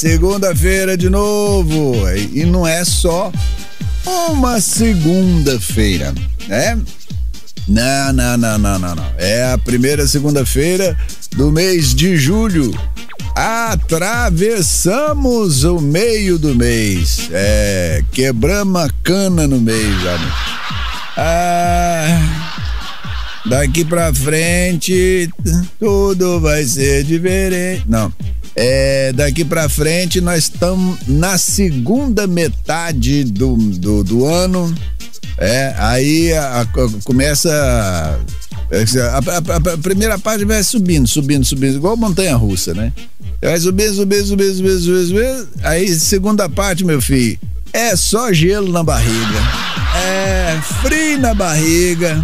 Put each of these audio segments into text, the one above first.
segunda-feira de novo. E não é só uma segunda-feira, né? Não, não, não, não, não, não. É a primeira segunda-feira do mês de julho. Atravessamos o meio do mês. É, quebramos a cana no mês, já. Ah. Daqui pra frente tudo vai ser diferente. Não. É, daqui pra frente nós estamos na segunda metade do, do, do ano. É, aí a, a, começa. A, a, primeira parte vai subindo, subindo, subindo, igual montanha russa, né? Vai subindo, subindo, subindo, subindo. Aí, segunda parte, meu filho, é só gelo na barriga. É frio na barriga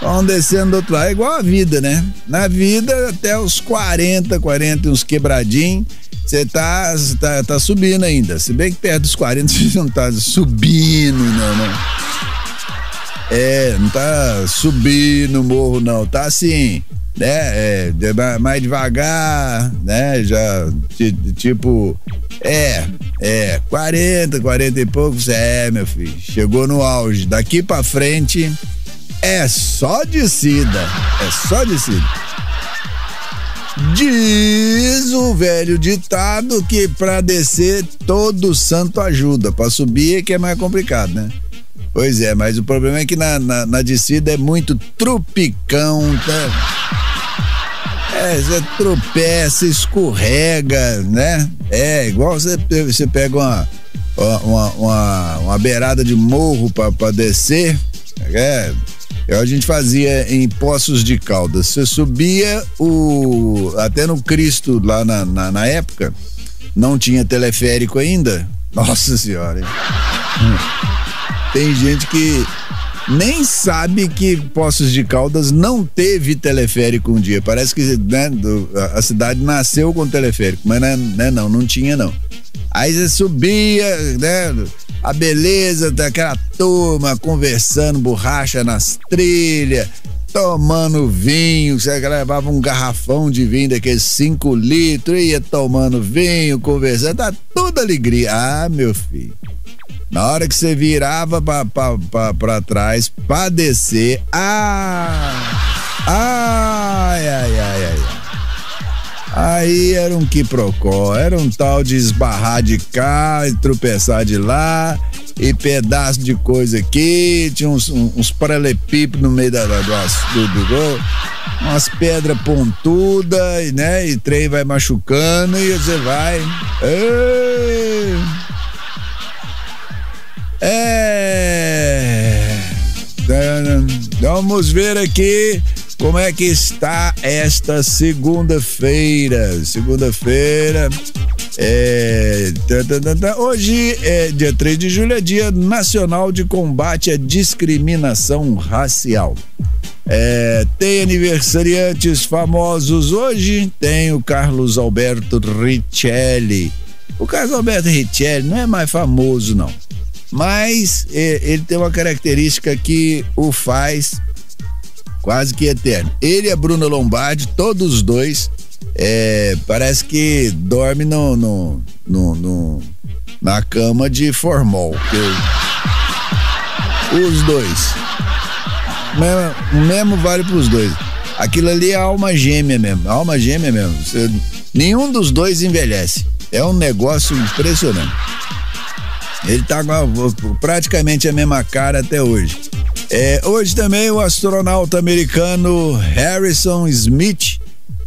vão descendo do outro lado. É igual a vida, né? Na vida, até os 40, 40 uns quebradinhos, você tá, tá, tá subindo ainda. Se bem que perto dos 40 você não tá subindo, não, né? É, não tá subindo o morro, não. Tá assim, né? É, mais devagar, né? Já, tipo, é, é, 40, 40 e poucos, é, meu filho. Chegou no auge. Daqui pra frente é só descida. É só descida. Diz o velho ditado que para descer todo santo ajuda, para subir é que é mais complicado, né? Pois é, mas o problema é que na, na, na descida é muito trupicão, tá? É, você tropeça, escorrega, né? É, igual você, você pega uma, uma, uma, uma beirada de morro para descer, é, a gente fazia em Poços de Caldas. Você subia o. Até no Cristo, lá na, na, na época, não tinha teleférico ainda. Nossa Senhora. Hein? Tem gente que nem sabe que Poços de Caldas não teve teleférico um dia. Parece que né, a cidade nasceu com teleférico, mas não, né, não, não tinha não. Aí você subia, né? A beleza daquela turma conversando, borracha nas trilhas, tomando vinho. Você levava um garrafão de vinho daqueles 5 litros, ia tomando vinho, conversando, tá tudo alegria. Ah, meu filho. Na hora que você virava pra, pra, pra, pra trás, pra descer, ah! Ai, ai, ai, ai. Aí era um quiprocó, era um tal de esbarrar de cá e tropeçar de lá, e pedaço de coisa aqui, tinha uns, uns paralelepípedos no meio da, do, do, do umas pedras pontudas, né? E trem vai machucando e você vai. Ei, é. Vamos ver aqui como é que está esta segunda-feira? Segunda-feira. É, hoje é dia 3 de julho, é dia nacional de combate à discriminação racial. É, tem aniversariantes famosos hoje, tem o Carlos Alberto Richelli. O Carlos Alberto Richelli não é mais famoso, não. Mas é, ele tem uma característica que o faz quase que eterno. Ele e a Bruna Lombardi, todos os dois, é, parece que dorme no, no, no, no, na cama de formol. os dois. Mesmo, mesmo vale para os dois. Aquilo ali é alma gêmea mesmo, alma gêmea mesmo. Você, nenhum dos dois envelhece. É um negócio impressionante. Ele tá com praticamente a mesma cara até hoje. É, hoje também o astronauta americano Harrison Smith,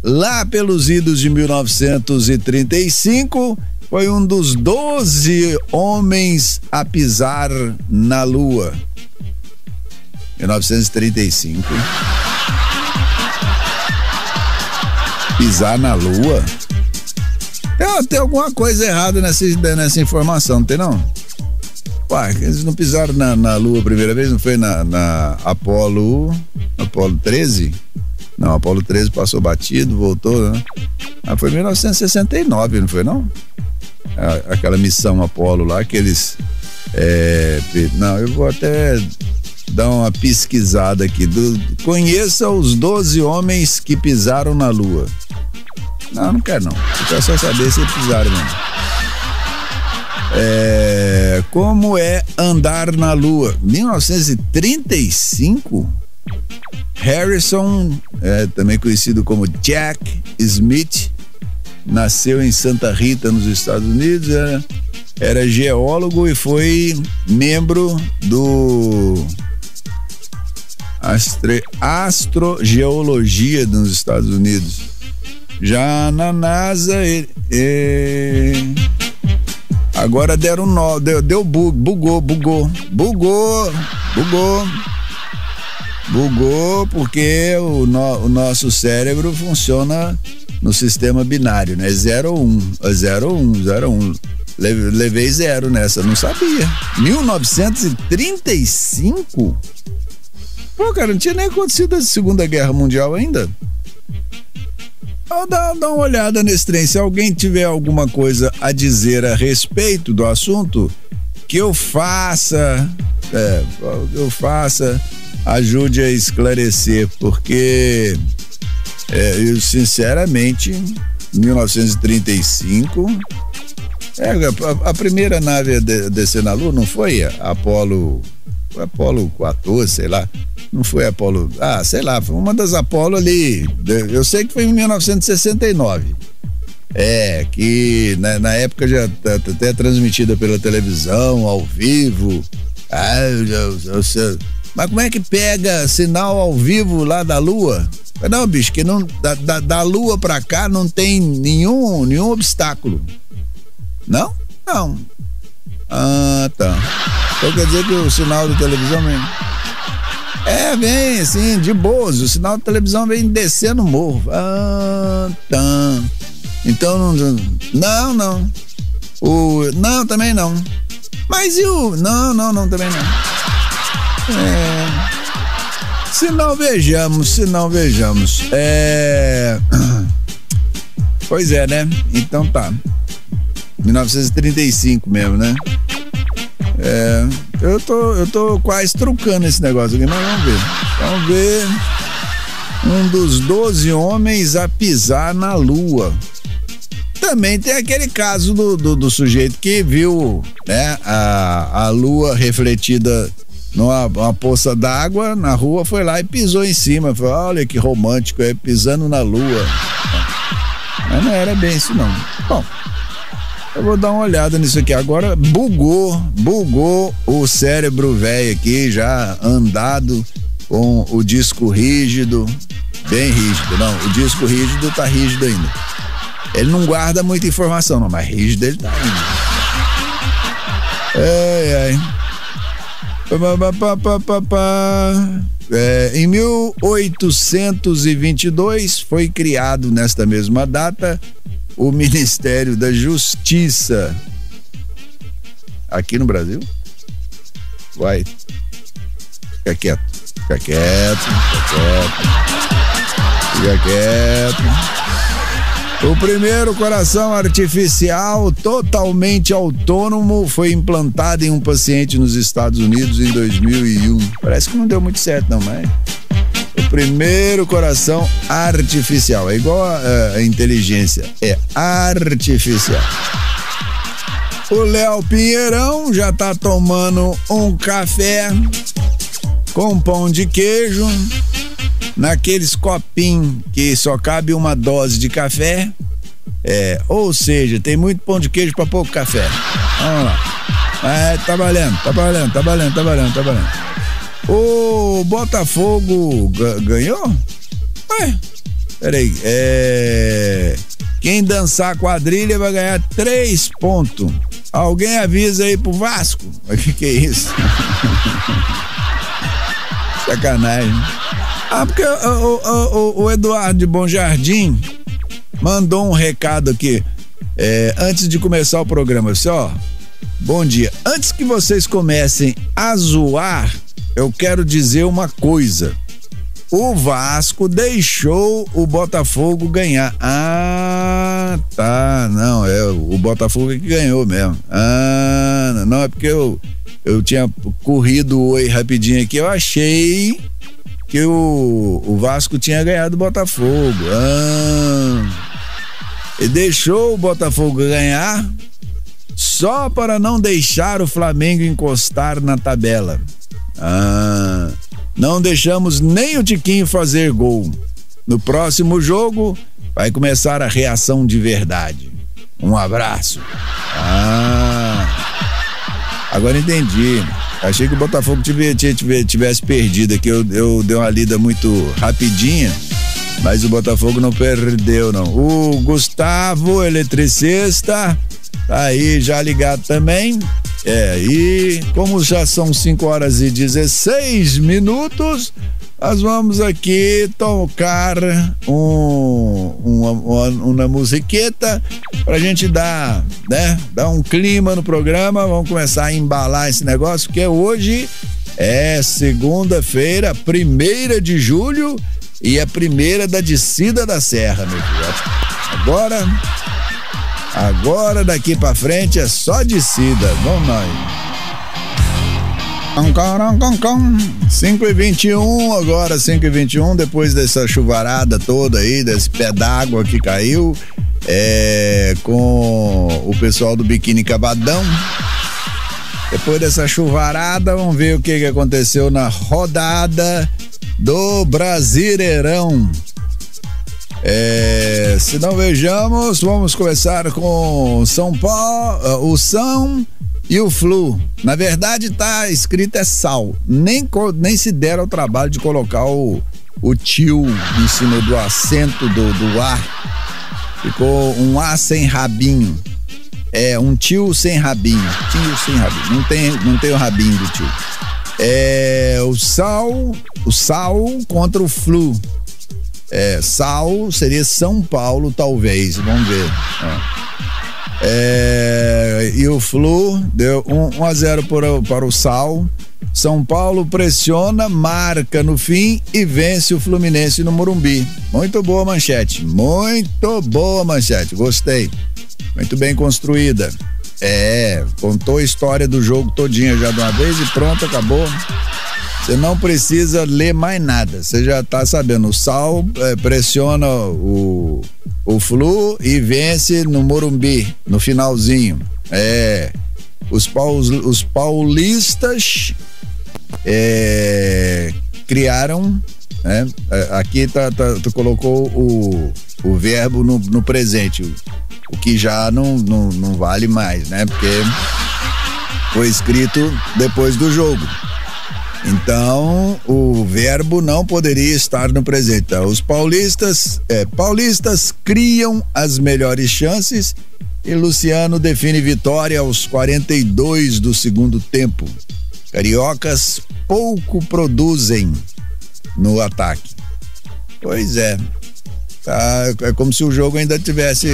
lá pelos idos de 1935, foi um dos 12 homens a pisar na Lua. 1935. Pisar na Lua? Tem, tem alguma coisa errada nessa, nessa informação, não tem não? Ué, eles não pisaram na, na Lua a primeira vez, não foi na, na Apolo. Apolo 13? Não, Apolo 13 passou batido, voltou, né? Ah, foi em 1969, não foi não? Aquela missão Apolo lá que eles. É, não, eu vou até dar uma pesquisada aqui. Do, conheça os 12 homens que pisaram na Lua. Não, não quero não. Eu quero só saber se precisaram mesmo. É, como é andar na lua? 1935? Harrison, é, também conhecido como Jack Smith, nasceu em Santa Rita, nos Estados Unidos. Era, era geólogo e foi membro do astre, astrogeologia nos Estados Unidos. Já na NASA, ele, ele agora deram nó, deu, deu bug, bugou, bugou, bugou, bugou. Bugou porque o, no, o nosso cérebro funciona no sistema binário, né? 0 ou 1, 0 ou 1, 0 ou 1. Levei zero nessa, não sabia. 1935? Pô, cara, não tinha nem acontecido a Segunda Guerra Mundial ainda. Dá, dá uma olhada nesse trem. Se alguém tiver alguma coisa a dizer a respeito do assunto, que eu faça, é, eu faça, ajude a esclarecer, porque é, eu sinceramente, 1935, é, a, a, primeira nave a descer na Lua não foi a Apolo, Apolo 14, sei lá. Não foi Apolo. Ah, sei lá, foi uma das Apolo ali. Eu sei que foi em 1969. É, que na, na época já até transmitida pela televisão, ao vivo. Ah, eu, eu, eu, mas como é que pega sinal ao vivo lá da Lua? Não, bicho, que não, da, da, da Lua pra cá não tem nenhum, nenhum obstáculo. Não? Não. Ah, tá. Então quer dizer que o sinal da televisão vem. É, vem assim, de boas. O sinal da televisão vem descendo o morro. Ah, tá. Então não. Não, não. O. Não, também não. Mas e o. Não, não, não, também não. É. Se não vejamos, se não vejamos. É. Pois é, né? Então tá. 1935 mesmo, né? É, eu tô, eu tô quase trucando esse negócio aqui, mas vamos ver. Vamos ver. Um dos 12 homens a pisar na lua. Também tem aquele caso do, do, do sujeito que viu né, a, a lua refletida numa uma poça d'água na rua, foi lá e pisou em cima. Falou, olha que romântico, é pisando na lua. Mas não era bem isso não. Bom, eu vou dar uma olhada nisso aqui. Agora bugou, bugou o cérebro velho aqui, já andado com o disco rígido, bem rígido. Não, o disco rígido tá rígido ainda. Ele não guarda muita informação, não, mas rígido ele tá ainda. Ai, ai. É, em 1822 foi criado nesta mesma data o Ministério da Justiça aqui no Brasil. Vai. Fica quieto. Fica quieto. Fica quieto. Fica quieto. O primeiro coração artificial totalmente autônomo foi implantado em um paciente nos Estados Unidos em 2001. Parece que não deu muito certo, não, mas primeiro coração artificial. É igual a, a inteligência, é artificial. O Léo Pinheirão já tá tomando um café com pão de queijo naqueles copinhos que só cabe uma dose de café. É, ou seja, tem muito pão de queijo para pouco café. Vamos lá. É, tá valendo, tá valendo, tá valendo, tá valendo, tá valendo. O Botafogo ganhou? Ué, peraí. É. Quem dançar quadrilha vai ganhar três pontos. Alguém avisa aí pro Vasco? O que, que é isso? Sacanagem. Ah, porque o, o, o, Eduardo de Bom Jardim mandou um recado aqui. É, antes de começar o programa, assim, ó. Bom dia. Antes que vocês comecem a zoar eu quero dizer uma coisa. O Vasco deixou o Botafogo ganhar. Ah, tá. Não, é o Botafogo que ganhou mesmo. Ah, não, é porque eu, eu tinha corrido oi rapidinho aqui. Eu achei que o, o Vasco tinha ganhado o Botafogo. Ah. e deixou o Botafogo ganhar só para não deixar o Flamengo encostar na tabela. Ah, não deixamos nem o Tiquinho fazer gol. No próximo jogo vai começar a reação de verdade. Um abraço. Ah, agora entendi. Achei que o Botafogo tivesse, perdido aqui. Eu, eu dei uma lida muito rapidinha, mas o Botafogo não perdeu, não. O Gustavo, eletricista, tá aí já ligado também. É, e como já são 5 horas e 16 minutos, nós vamos aqui tocar um, uma, uma, uma musiqueta pra gente dar, né, dar um clima no programa. Vamos começar a embalar esse negócio, porque hoje é segunda-feira, primeira de julho e a primeira da descida da serra, meu filho. Agora, agora daqui pra frente é só descida. Vamos nós. 5 e 21 agora, 5 e 21 depois dessa chuvarada toda aí, desse pé d'água que caiu, é, com o pessoal do Biquíni Cavadão. Depois dessa chuvarada, vamos ver o que, que aconteceu na rodada do Brasileirão. É, se não vejamos, vamos começar com São Paulo, o São e o Flu, na verdade tá escrito é sal. Nem, nem se deram o trabalho de colocar o, o tio em cima do assento do, do A. Ficou um A sem rabinho. É, um tio sem rabinho. Tio sem rabinho. Não tem, não tem o rabinho do tio. É, o sal, o sal contra o flu. É, sal seria São Paulo, talvez. Vamos ver. É. É, e o Flu deu 1 um, a 0 para, para o Sal. São Paulo pressiona, marca no fim e vence o Fluminense no Morumbi. Muito boa manchete, muito boa manchete, gostei. Muito bem construída. É, contou a história do jogo todinha já de uma vez e pronto, acabou. Você não precisa ler mais nada. Você já está sabendo. O Sal é, pressiona o, o Flu e vence no Morumbi, no finalzinho. É. Os, paus, os paulistas é, criaram. Né? É, aqui tá, tá, tu colocou o, o verbo no, no presente, o, o que já não, não, não vale mais, né? Porque foi escrito depois do jogo. Então, o verbo não poderia estar no presente. Então, os paulistas, é, paulistas criam as melhores chances e Luciano define vitória aos 42 do segundo tempo. Cariocas pouco produzem no ataque. Pois é. Tá, é como se o jogo ainda tivesse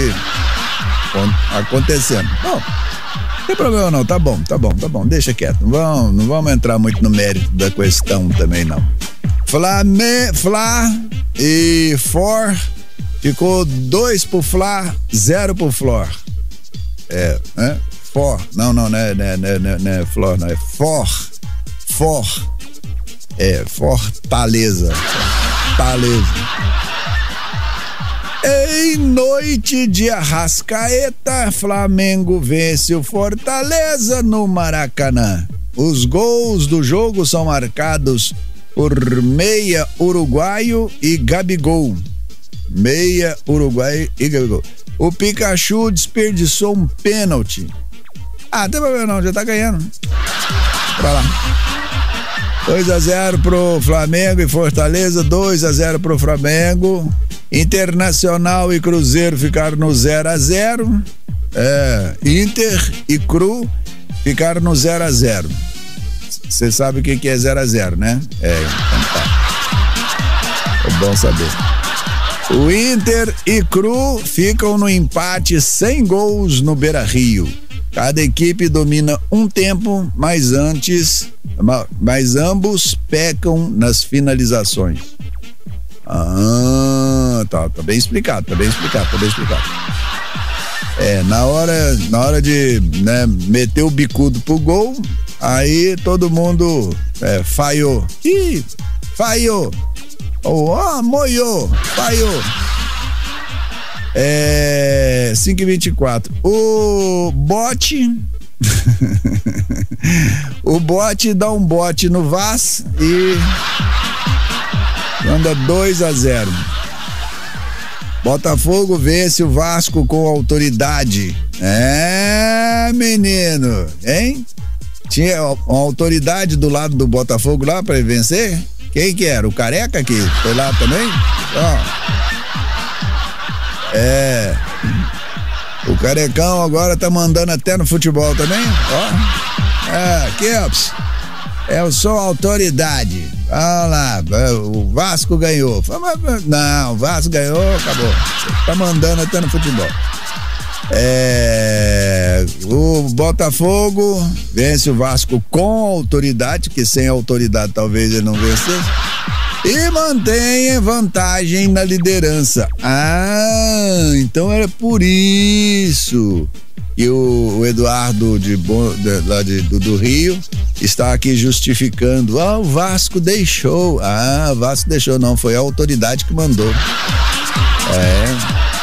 acontecendo. Bom, tem problema não, tá bom, tá bom, tá bom, deixa quieto. Não vamos, não vamos entrar muito no mérito da questão também não. Flame, Fla e For ficou dois pro Fla, zero pro Flor. É, né? For, não, não, não é, não é, não é, não é Flor, não é For, For, é, Fortaleza, Fortaleza. Em noite de Arrascaeta, Flamengo vence o Fortaleza no Maracanã. Os gols do jogo são marcados por meia uruguaio e Gabigol. Meia uruguaio e Gabigol. O Pikachu desperdiçou um pênalti. Ah, tem problema não, já tá ganhando. Pra lá. 2 a 0 pro Flamengo e Fortaleza, 2 a 0 pro Flamengo. Internacional e Cruzeiro ficaram no 0 a 0 é, Inter e Cru ficaram no 0 a 0 Você sabe o que, que é 0 a 0 né? É, então tá. É bom saber. O Inter e Cru ficam no empate sem gols no Beira Rio. Cada equipe domina um tempo, mas antes, mas ambos pecam nas finalizações. Ah, tá, tá bem explicado, tá bem explicado, tá bem explicado. É, na hora, na hora de né, meter o bicudo pro gol, aí todo mundo é, falhou. Ih, falhou. Oh, oh moiou, falhou. É. 5 e 24. O bote. o bote dá um bote no Vaz e. Anda 2 a 0. Botafogo vence o Vasco com autoridade. É, menino, hein? Tinha uma autoridade do lado do Botafogo lá para vencer? Quem que era? O Careca que foi lá também? Ó. É. O Carecão agora tá mandando até no futebol também? Ó. É, ó. Eu sou autoridade. Olha lá, o Vasco ganhou. Não, o Vasco ganhou, acabou. Tá mandando até no futebol. É, o Botafogo vence o Vasco com autoridade, que sem autoridade talvez ele não vencesse. E mantém vantagem na liderança. Ah, então era por isso que o, Eduardo de, lá de, do, do, Rio está aqui justificando. Ah, o Vasco deixou. Ah, o Vasco deixou, não, foi a autoridade que mandou. É.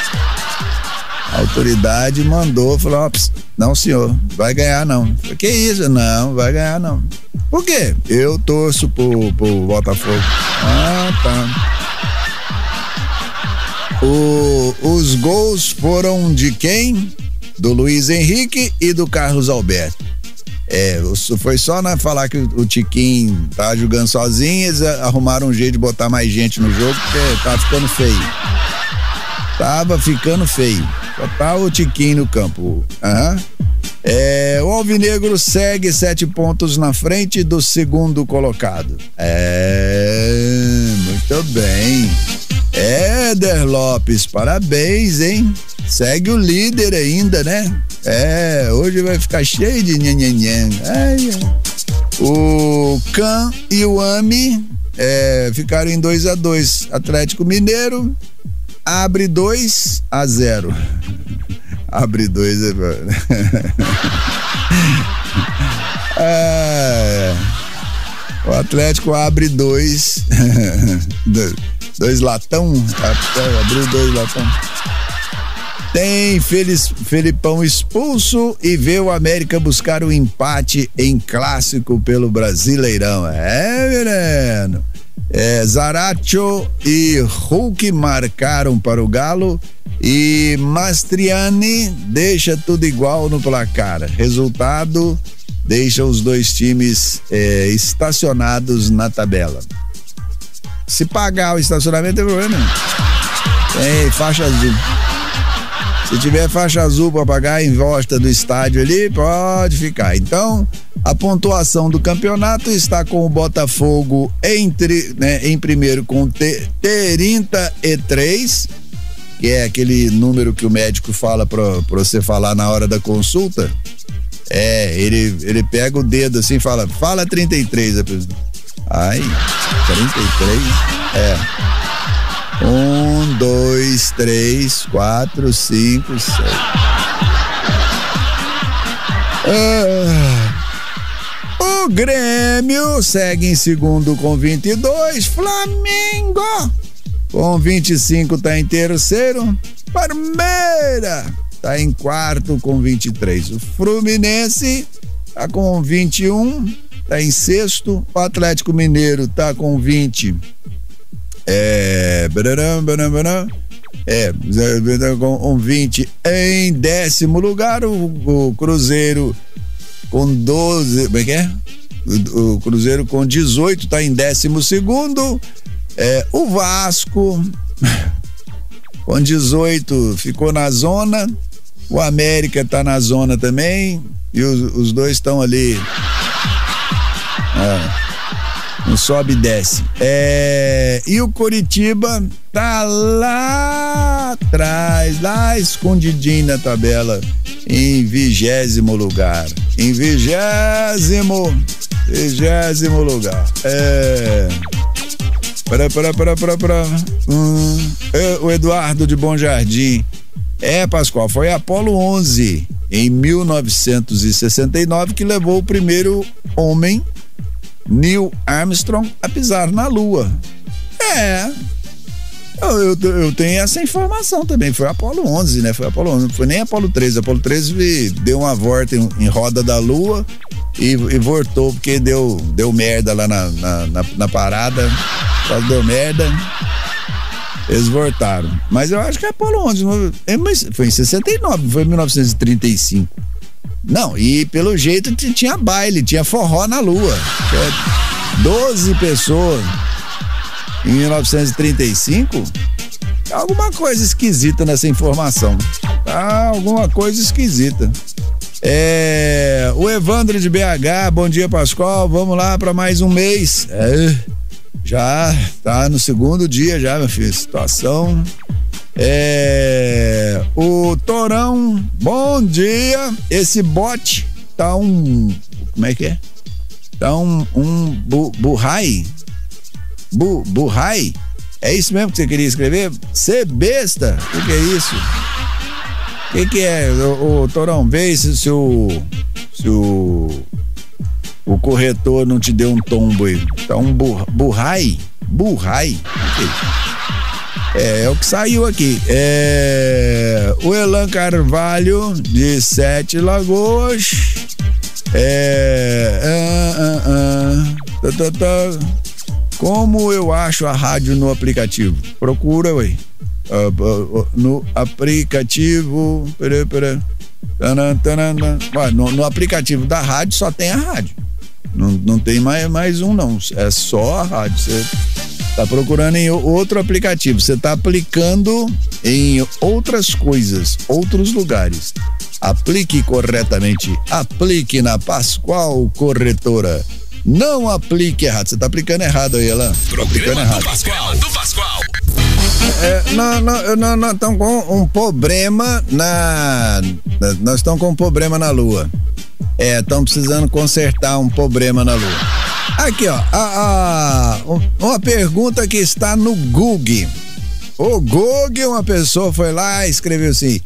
A autoridade mandou, falou: não, senhor, vai ganhar não. Falei, que isso? Não, vai ganhar não. Por quê? Eu torço pro, pro Botafogo. Ah, tá. O, os gols foram de quem? Do Luiz Henrique e do Carlos Alberto. É, foi só na falar que o Tiquinho tá jogando sozinho, eles arrumaram um jeito de botar mais gente no jogo, porque tá ficando feio. Tava ficando feio. Só tá o Tiquinho no campo. Uhum. É, o Alvinegro segue sete pontos na frente do segundo colocado. É, muito bem. Éder Lopes, parabéns, hein? Segue o líder ainda, né? É, hoje vai ficar cheio de nhanhanhan. O Can e o Ami é, ficaram em 2 a 2 Atlético Mineiro abre 2 a 0. Abre 2 é. é. O Atlético abre dois. dois latão. Abriu dois latão. Tem Feliz, Felipão expulso e vê o América buscar o um empate em clássico pelo Brasileirão. É, menino. É, Zaratio e Hulk marcaram para o Galo e Mastriani deixa tudo igual no placar. Resultado deixa os dois times é, estacionados na tabela. Se pagar o estacionamento, tem problema. Tem faixa azul. Se tiver faixa azul para pagar em volta do estádio ali, pode ficar. Então, a pontuação do campeonato está com o Botafogo entre, né, em primeiro com 33, que é aquele número que o médico fala para você falar na hora da consulta. É, ele, ele pega o dedo assim e fala, fala 33. Ai, 33? É. Um, dois, três, quatro, cinco, seis. Ah. O Grêmio segue em segundo com 22. Flamengo com 25 está em terceiro. Palmeiras está em quarto com 23. O Fluminense está com 21, está em sexto. O Atlético Mineiro está com 20 é. Bararam, bararam, bararam, é, com 20 em décimo lugar, o, o Cruzeiro com 12. Como é que é? O, o Cruzeiro com 18 está em décimo segundo. É, o Vasco com 18 ficou na zona. O América está na zona também. E os, os dois estão ali. É. Um sobe e desce. É, e o Coritiba tá lá atrás, lá escondidinho na tabela, em vigésimo lugar. Em vigésimo, vigésimo lugar. É. Para, para, para, para, para. Hum, é, o Eduardo de Bom Jardim. É, Pascoal, foi Apolo 11, em 1969, que levou o primeiro homem Neil Armstrong a pisar na Lua. É. Eu, eu, eu, tenho essa informação também. Foi Apolo 11, né? Foi Apolo 11. Não foi nem Apolo 13. Apolo 13 deu uma volta em, em roda da Lua e, e, voltou porque deu, deu merda lá na, na, na, na parada. Quase deu merda. Eles voltaram. Mas eu acho que é Apolo 11. É, foi em 69, foi em 1935. Não, e pelo jeito tinha baile, tinha forró na lua. 12 pessoas em 1935, alguma coisa esquisita nessa informação. Tá alguma coisa esquisita. É, o Evandro de BH, bom dia Pascoal, vamos lá para mais um mês. É, já tá no segundo dia já, meu filho, situação. É, o Torão, bom dia. Esse bote tá um, como é que é? Tá um, um bu, burrai, Bu, burrai? É isso mesmo que você queria escrever? Ser besta? O que, que, é isso? O que, que, é? O, o Torão, vê se, se o. Se o. O corretor não te deu um tombo aí. Tá um bur, burrai? Burrai? É, é o que saiu aqui. É, o Elan Carvalho, de Sete Lagoas. É. Ah, ah, ah, tá, tá, tá. Como eu acho a rádio no aplicativo? Procura, ué. No aplicativo. Pera, pera. No, no, aplicativo da rádio só tem a rádio. Não, não tem mais, mais um, não. É só a rádio. Você tá procurando em outro aplicativo. Você tá aplicando em outras coisas, outros lugares. Aplique corretamente. Aplique na Pascoal Corretora. Não aplique errado. Você tá aplicando errado aí, Elan. Tá aplicando errado. Do Pascoal, do Pascoal. É, nós, nós estamos com um problema na. Nós estamos com um problema na Lua. É, estamos precisando consertar um problema na Lua. Aqui, ó. A, a, uma pergunta que está no Google. O Google, uma pessoa foi lá e escreveu assim: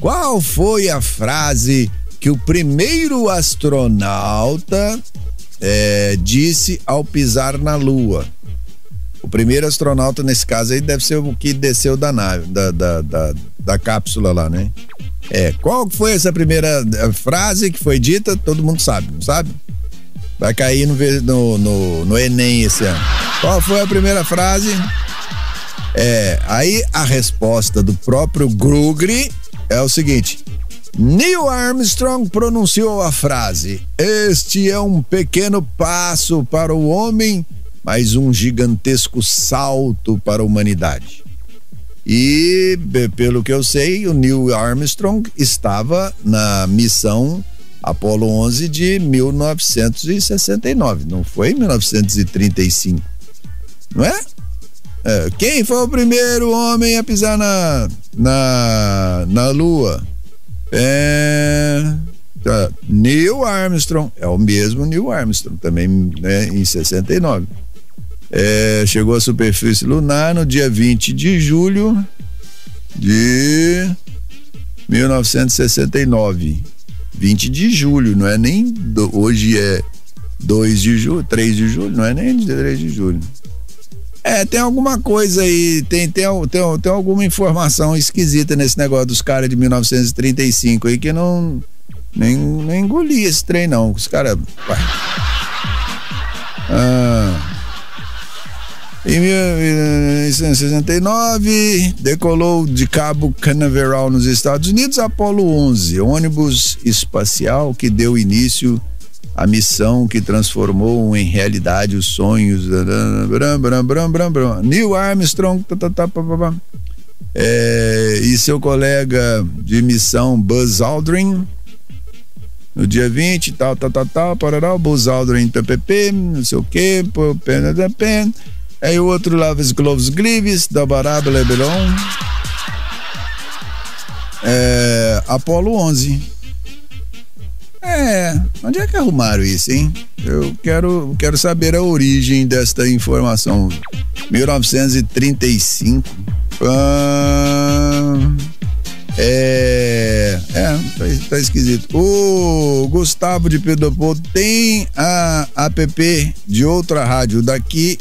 Qual foi a frase que o primeiro astronauta é, disse ao pisar na Lua. O primeiro astronauta, nesse caso aí, deve ser o que desceu da nave, da, da, da, da cápsula lá, né? É, qual foi essa primeira frase que foi dita? Todo mundo sabe, não sabe? Vai cair no, no, no, no Enem esse ano. Qual foi a primeira frase? É, aí a resposta do próprio Grugri é o seguinte: Neil Armstrong pronunciou a frase: Este é um pequeno passo para o homem, mas um gigantesco salto para a humanidade. E, pelo que eu sei, o Neil Armstrong estava na missão Apollo 11 de 1969, não foi 1935. Não é? é? Quem foi o primeiro homem a pisar na, na, na Lua? É, tá, Neil Armstrong, é o mesmo Neil Armstrong, também né, em 69. É, chegou à superfície lunar no dia 20 de julho de 1969. 20 de julho, não é nem do, hoje é 2 de julho, 3 de julho, não é nem 3 de julho. É, tem alguma coisa aí, tem, tem, tem, tem alguma informação esquisita nesse negócio dos caras de 1935 aí que não. Nem, nem engoli esse trem, não. Os caras. Ah. Em 1969, decolou de Cabo Canaveral nos Estados Unidos Apollo 11, ônibus espacial que deu início a missão que transformou em realidade os sonhos. Neil Armstrong, tá, tá, tá, é, e seu colega de missão Buzz Aldrin. No dia 20, tal, tal, tal, tal, parará, Buzz Aldrin, PPP, não sei o que, pena da pen. Aí o outro lá, Gloves Glives, da Baraba Lebelon. É, Apolo 11. É, onde é que arrumaram isso, hein? Eu quero, quero saber a origem desta informação. 1935. Ah, é, é tá, tá, esquisito. O Gustavo de Pedro tem a app de outra rádio daqui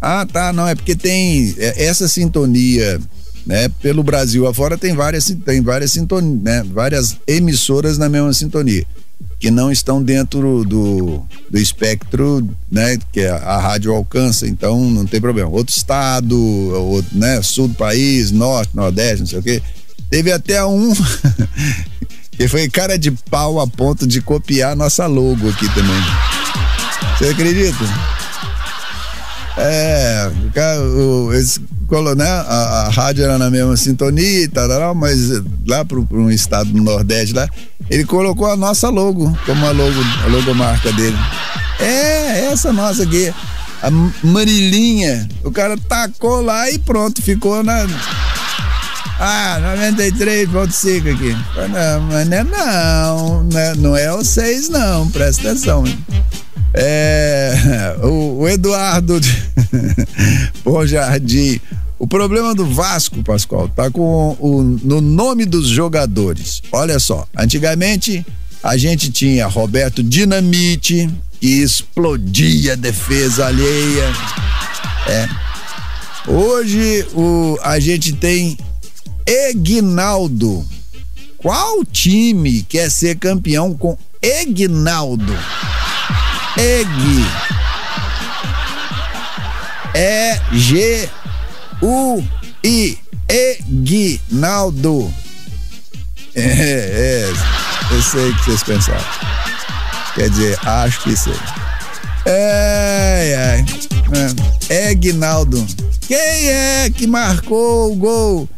Ah, tá, não, é porque tem é, essa sintonia, né? Pelo Brasil afora tem várias, tem várias sintonias, né? Várias emissoras na mesma sintonia que não estão dentro do, do espectro, né, que a, a rádio alcança, então não tem problema. Outro estado, outro, né, sul do país, norte, nordeste, não sei o quê. Teve até um que foi cara de pau a ponto de copiar nossa logo aqui também. Você acredita? É, o, esse, né, a, a, rádio era na mesma sintonia e tal, mas lá para um estado do Nordeste lá, ele colocou a nossa logo como a logo, a logomarca dele. É, essa nossa aqui, a Marilinha, o cara tacou lá e pronto, ficou na. Ah, 93.5 aqui. Não, mas não é não, não é, não é o 6 não, presta atenção. É, o, o Eduardo Jardim. O problema do Vasco, Pascoal, tá com o, no nome dos jogadores. Olha só, antigamente a gente tinha Roberto Dinamite, que explodia a defesa alheia. É. Hoje o, a gente tem Egnaldo. Qual time quer ser campeão com Egnaldo? Eg. E G U I Egnaldo. É, é, eu sei o que vocês pensaram. Quer dizer, acho que sei. É, é, é. Egnaldo. Quem é que marcou o gol?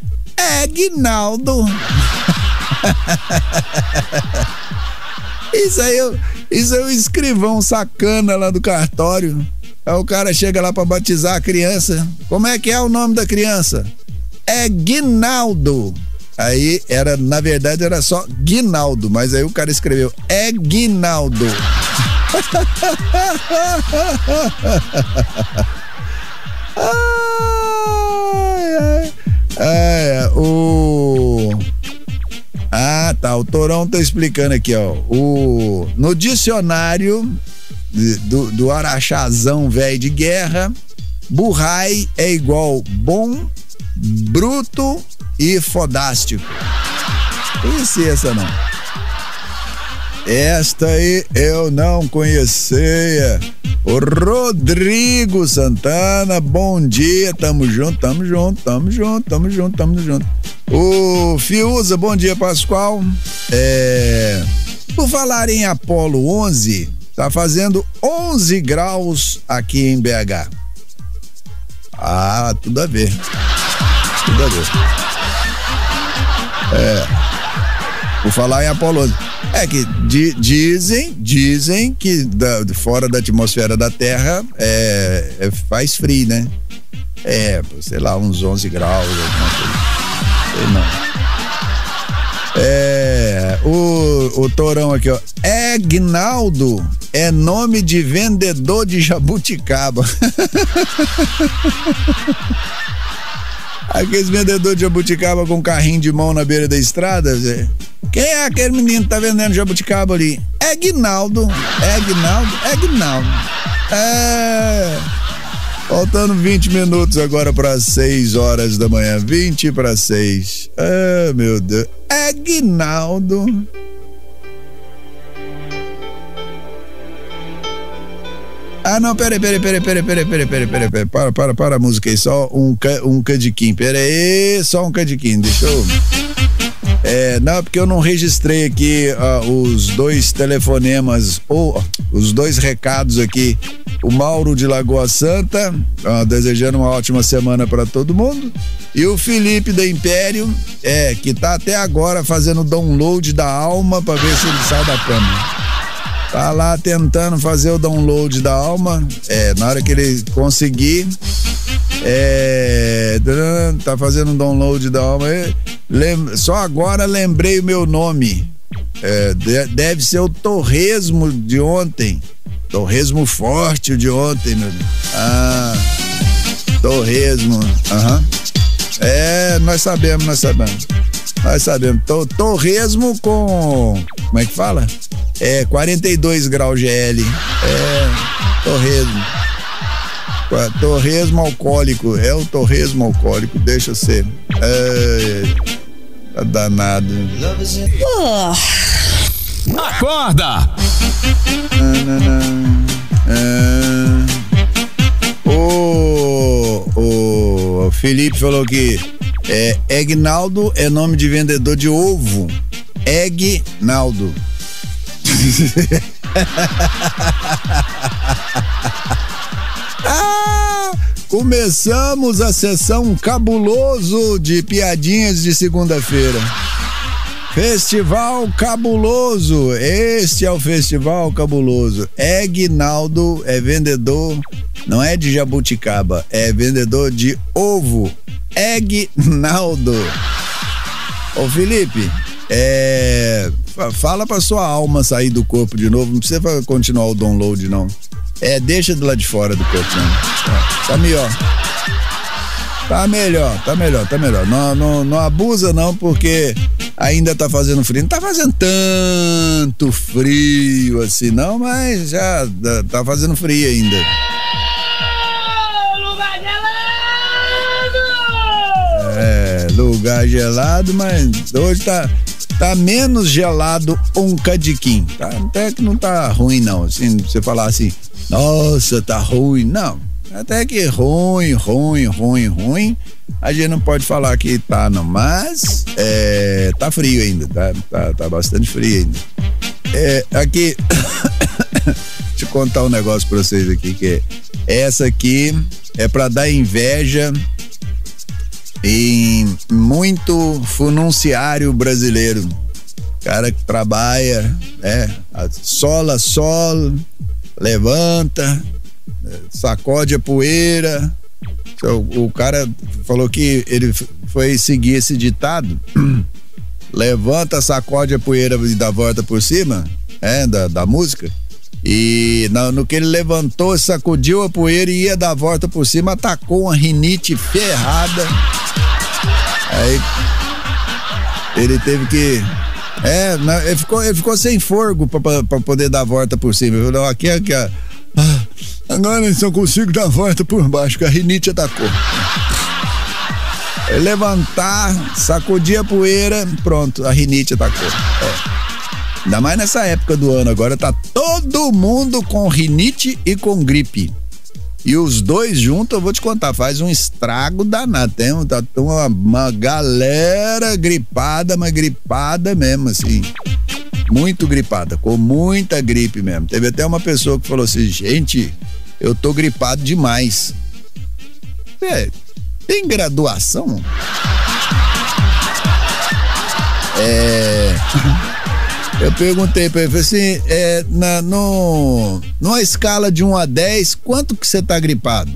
Egnaldo. Isso aí, isso é um escrivão sacana lá do cartório. Aí o cara chega lá para batizar a criança. Como é que é o nome da criança? É Guinaldo. Aí era, na verdade, era só Guinaldo, mas aí o cara escreveu é Guinaldo. ai, ai, é, o ah, tá. O Torão tá explicando aqui, ó. O, no dicionário do, do Araxazão velho de guerra, burrai é igual bom, bruto e fodástico. Conheci essa não. Esta aí eu não conhecia. O Rodrigo Santana, bom dia, tamo junto, tamo junto, tamo junto, tamo junto, tamo junto. O Fiuza, bom dia, Pascoal. É, por falar em Apolo 11, tá fazendo 11 graus aqui em BH. Ah, tudo a ver. Tudo a ver. É. Por falar em Apolo 11. É que di, dizem, dizem que da, fora da atmosfera da Terra é, é, faz frio, né? É, sei lá, uns 11 graus, alguma coisa. É, o, o Torão aqui, ó. Egnaldo é nome de vendedor de jabuticaba. Aqueles vendedores de jabuticaba com carrinho de mão na beira da estrada, Zé. Quem é aquele menino que tá vendendo jabuticaba ali? É Guinaldo. É Guinaldo? É Guinaldo. É. Faltando 20 minutos agora para 6 horas da manhã. 20 para 6. Ah, meu Deus. É. Ah, não, peraí, peraí, peraí, peraí, peraí, peraí, peraí, peraí, peraí, para, para, para a música aí, só um, um cadiquinho, peraí, só um cadiquinho, deixa eu... É, não, porque eu não registrei aqui uh, os dois telefonemas, ou uh, os dois recados aqui. O Mauro de Lagoa Santa, uh, desejando uma ótima semana para todo mundo. E o Felipe da Império, é, que tá até agora fazendo download da alma para ver se ele sai da cama. Tá lá tentando fazer o download da alma. É, na hora que ele conseguir, é, tá fazendo um download da alma. Lem, só agora lembrei o meu nome. É, deve ser o Torresmo de ontem. Torresmo forte de ontem, meu Ah, Torresmo. Aham. Uhum. É, nós sabemos, nós sabemos. Nós sabemos. Torresmo com. Como é que fala? É, 42 graus GL. É, torresmo. Torresmo alcoólico, é o torresmo alcoólico, deixa ser. É, tá danado. Oh. Acorda! O, o, o Felipe falou que é, Egnaldo é nome de vendedor de ovo. Egnaldo. começamos a sessão cabuloso de piadinhas de segunda-feira. Festival Cabuloso, este é o Festival Cabuloso. Egnaldo é vendedor, não é de jabuticaba, é vendedor de ovo. Egnaldo. Ô Felipe, é, fala pra sua alma sair do corpo de novo, não precisa continuar o download não. É, deixa do lado de fora do não. Tá, tá melhor. Tá melhor, tá melhor, tá melhor. Não, não, não abusa não, porque ainda tá fazendo frio. Não tá fazendo tanto frio assim, não, mas já tá fazendo frio ainda. Lugar gelado! É, lugar gelado, mas hoje tá, tá menos gelado um cadiquim. Tá? Até que não tá ruim, não. Assim, você falar assim, nossa, tá ruim. Não até que ruim, ruim, ruim, ruim. A gente não pode falar que tá, não. Mas é, tá frio ainda, tá, tá, tá bastante frio ainda. É, aqui, deixa eu contar um negócio pra vocês aqui, que essa aqui é pra dar inveja em muito fununciário brasileiro. Cara que trabalha, é, sola, sola, levanta, sacode a poeira. O, o cara falou que ele foi seguir esse ditado. Levanta, sacode a poeira e dá volta por cima, é, da, da música. E no, no, que ele levantou, sacudiu a poeira e ia dar volta por cima, atacou uma rinite ferrada. Aí ele teve que. É, ele ficou, ele ficou sem forgo para poder dar volta por cima. Ele falou, aqui, aqui. Ah, Agora só consigo dar a volta por baixo, que a rinite atacou. Levantar, sacudir a poeira, pronto, a rinite atacou. É. Ainda mais nessa época do ano, agora tá todo mundo com rinite e com gripe. E os dois juntos, eu vou te contar, faz um estrago danado. Tem tá uma, uma galera gripada, mas gripada mesmo, assim. Muito gripada, com muita gripe mesmo. Teve até uma pessoa que falou assim: gente, eu tô gripado demais. É, tem graduação? É. Eu perguntei pra ele, assim, é, na, no, numa escala de 1 a 10, quanto que você tá gripado?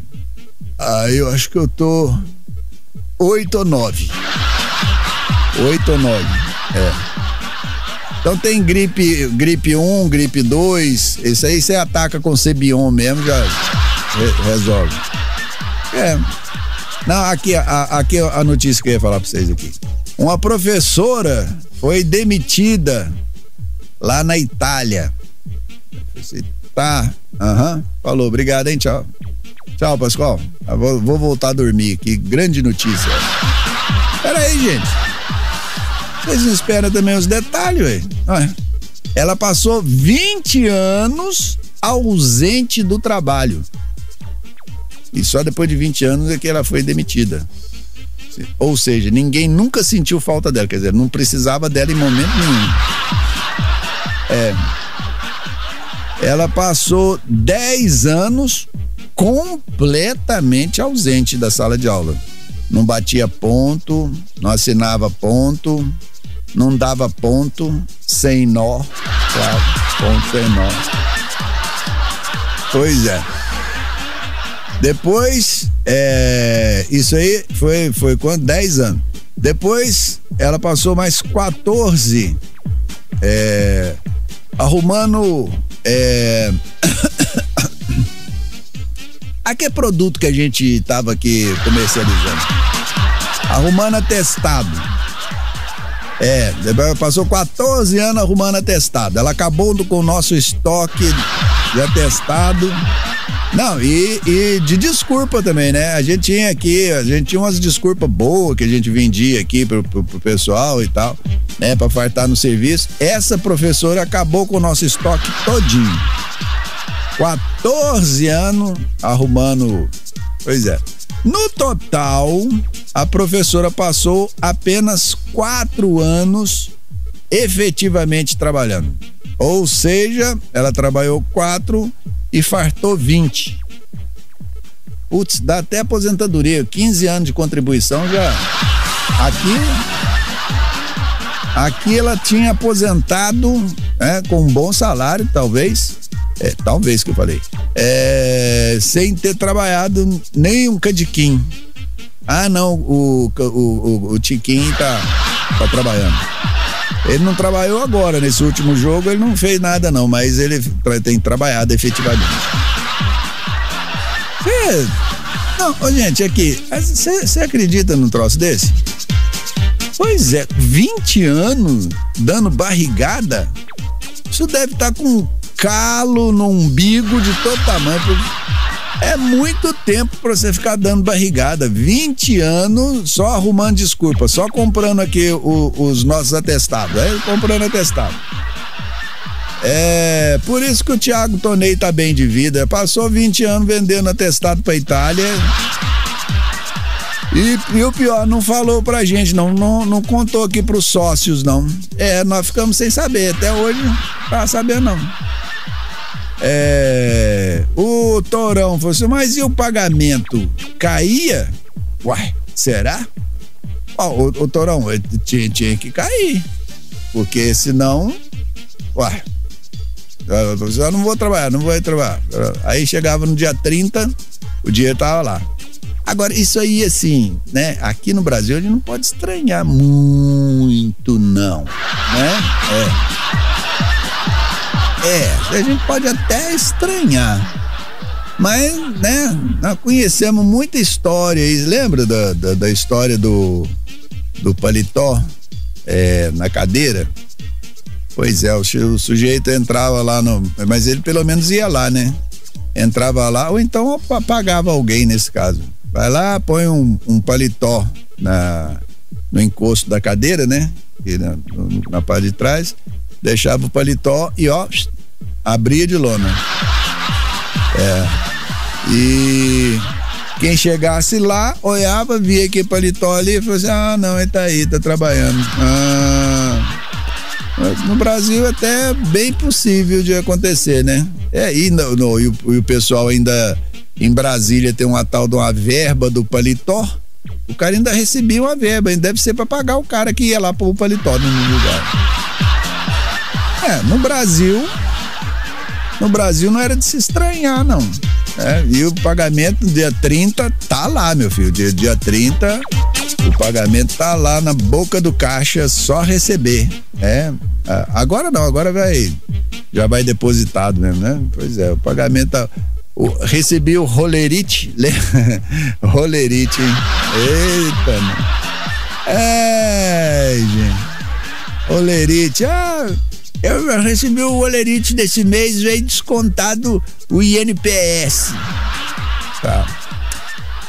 Ah, eu acho que eu tô 8 ou 9. 8 ou 9, é. Então tem gripe, gripe 1, gripe 2, isso aí você ataca com Cebion mesmo, já re, resolve. É. Não, aqui, a, aqui a notícia que eu ia falar pra vocês aqui. Uma professora foi demitida lá na Itália. Você tá, aham, uhum, falou, obrigado, hein, tchau. Tchau, Pascoal. Vou, vou voltar a dormir aqui, grande notícia. Pera aí, gente. Vocês esperam também os detalhes, ué. Ela passou 20 anos ausente do trabalho. E só depois de 20 anos é que ela foi demitida. Ou seja, ninguém nunca sentiu falta dela, quer dizer, não precisava dela em momento nenhum. É. Ela passou 10 anos completamente ausente da sala de aula. Não batia ponto, não assinava ponto, não dava ponto sem nó. Claro, ponto sem nó. Pois é. Depois, é, isso aí foi, foi quanto? 10 anos. Depois, ela passou mais 14 é, arrumando. É, aquele produto que a gente tava aqui comercializando. Arrumando atestado é, passou 14 anos arrumando atestado. Ela acabou com o nosso estoque de atestado Não, e, e, de desculpa também, né? A gente tinha aqui, a gente tinha umas desculpas boas que a gente vendia aqui pro, pro, pro pessoal e tal, né? Pra fartar no serviço. Essa professora acabou com o nosso estoque todinho. 14 anos arrumando. Pois é. No total, a professora passou apenas quatro anos efetivamente trabalhando. Ou seja, ela trabalhou quatro e fartou 20. Putz, dá até aposentadoria. 15 anos de contribuição já. Aqui. Aqui ela tinha aposentado né, com um bom salário, talvez. É, talvez que eu falei. É, sem ter trabalhado nem um cadiquim. Ah, não, o, o, o, o Tiquinho tá, tá trabalhando. Ele não trabalhou agora, nesse último jogo ele não fez nada não, mas ele tem trabalhado efetivamente. Cê, não, gente, aqui, você acredita num troço desse? Pois é, 20 anos dando barrigada, isso deve estar tá com calo no umbigo de todo tamanho. É muito tempo para você ficar dando barrigada. 20 anos só arrumando desculpa, só comprando aqui o, os nossos atestados. É, comprando atestado. É, por isso que o Thiago Tonei tá bem de vida. Passou 20 anos vendendo atestado pra Itália. E, e, o pior, não falou pra gente, não, não, não contou aqui pros sócios, não. É, nós ficamos sem saber. Até hoje, não tá sabendo, não. É, o Torão falou assim, mas e o pagamento? Caía? Uai, será? Ó, o, o Torão, tinha, tinha que cair. Porque senão. Uai. Eu não vou trabalhar, não vou trabalhar. Aí chegava no dia 30, o dinheiro tava lá. Agora, isso aí, assim, né? Aqui no Brasil a gente não pode estranhar muito, não. Né? É. É, a gente pode até estranhar. Mas, né, nós conhecemos muita história. Lembra da, da, da história do, do paletó é, na cadeira? Pois é, o, o, sujeito entrava lá no. Mas ele pelo menos ia lá, né? Entrava lá, ou então pagava alguém nesse caso. Vai lá, põe um, um paletó na, no encosto da cadeira, né? E na, na parte de trás, deixava o paletó e ó, abria de lona. É. E quem chegasse lá, olhava, via que paletó ali e falou assim: ah, não, ele tá aí, tá trabalhando. Ah. No Brasil até é bem possível de acontecer, né? É, e, no, no, e, o, e o pessoal ainda em Brasília tem uma tal de uma verba do paletó. O cara ainda recebia uma verba, ainda deve ser para pagar o cara que ia lá pro paletó no lugar. É, no Brasil no Brasil não era de se estranhar, não. É, e o pagamento dia 30 tá lá, meu filho. Dia, dia 30, o pagamento tá lá na boca do caixa, só receber. É, agora não, agora vai. Já vai depositado mesmo, né? Pois é, o pagamento tá. O, recebi o rolerite. rolerite, hein? Eita, mano. É, gente. Rolerite. Ah, eu recebi o olerite desse mês, veio descontado o INPS. Tá.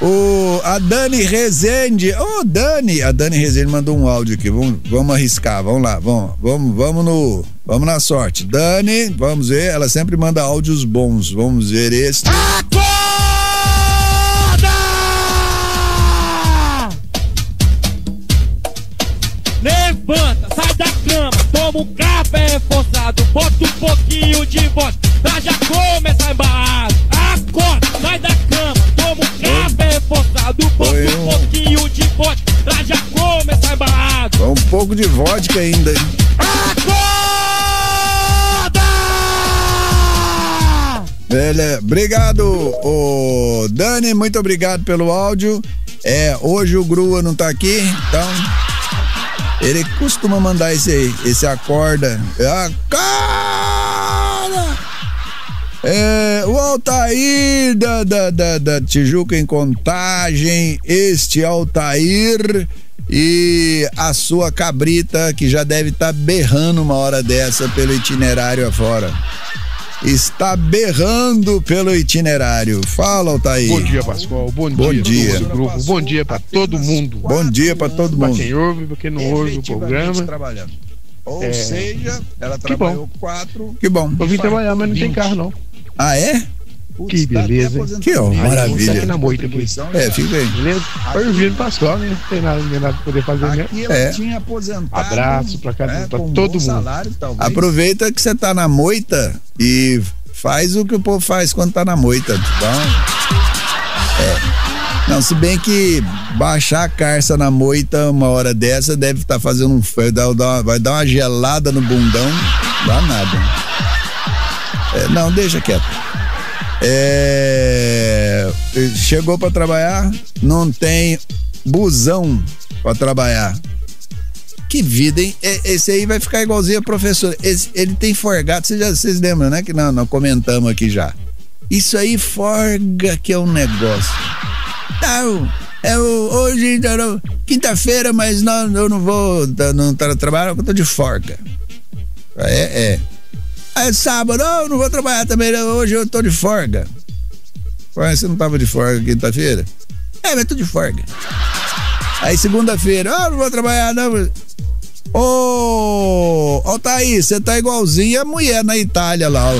O, a Dani Rezende, ô oh, Dani, a Dani Rezende mandou um áudio aqui, vamos, vamos arriscar, vamos lá, vamos, vamos, vamos no, vamos na sorte. Dani, vamos ver, ela sempre manda áudios bons, vamos ver esse. Acorda! Levanta, sai da cama, toma um café forçado, bota um pouquinho de voz, pra já começar embaixo. Acorda, sai da cama, pouco de vodka ainda, hein? Acorda! Velha, obrigado, ô Dani, muito obrigado pelo áudio. É, hoje o Grua não tá aqui, então ele costuma mandar esse aí, esse acorda. Acorda! É, o Altair da, da, da, da Tijuca em Contagem, este Altair e a sua cabrita que já deve estar tá berrando uma hora dessa pelo itinerário afora. está berrando pelo itinerário. Fala, Altair. Bom dia, Pascoal. Bom, Bom dia, dia. todo grupo. Bom dia para todo mundo. Bom dia para todo Para mundo. quem ouve, para quem não ouve o programa. trabalhando. Ou É. seja, ela Que trabalhou quatro. Que bom. Eu vim trabalhar, mas não tem carro, não. Ah, é? Que beleza, hein? Que ó, maravilha. Tá aqui na moita aqui. É, fica aí. Beleza? Foi vindo Pascoal, né? Não tem nada, não tem nada pra poder fazer mesmo. Aqui ela É. tinha aposentado. Abraço pra cada- né, pra todo mundo. Salário, talvez. Aproveita que você tá na moita e faz o que o povo faz quando tá na moita. Então, é. Não, se bem que baixar a carça na moita uma hora dessa deve estar fazendo um. Vai dar, dar- vai dar uma gelada no bundão, dá nada. É, não, deixa quieto. É, chegou pra trabalhar, não tem busão pra trabalhar. Que vida, hein? E- Esse aí vai ficar igualzinho a professor. Esse- ele tem forgado, vocês, já, vocês lembram, né? Que nós, nós comentamos aqui já. Isso aí forga que é um negócio. Não, é o, hoje, tá no- quinta-feira, mas não, eu não vou tá, não tá trabalhando, eu tô de forga. É, é. Aí sábado, "Não, eu não vou trabalhar também, hoje eu tô de forga. Ué, você não tava de forga quinta-feira? É, mas tô de forga. Aí segunda-feira, ah, não vou trabalhar não. Ô, ó, Thaís, você tá igualzinho a mulher na Itália lá, ó.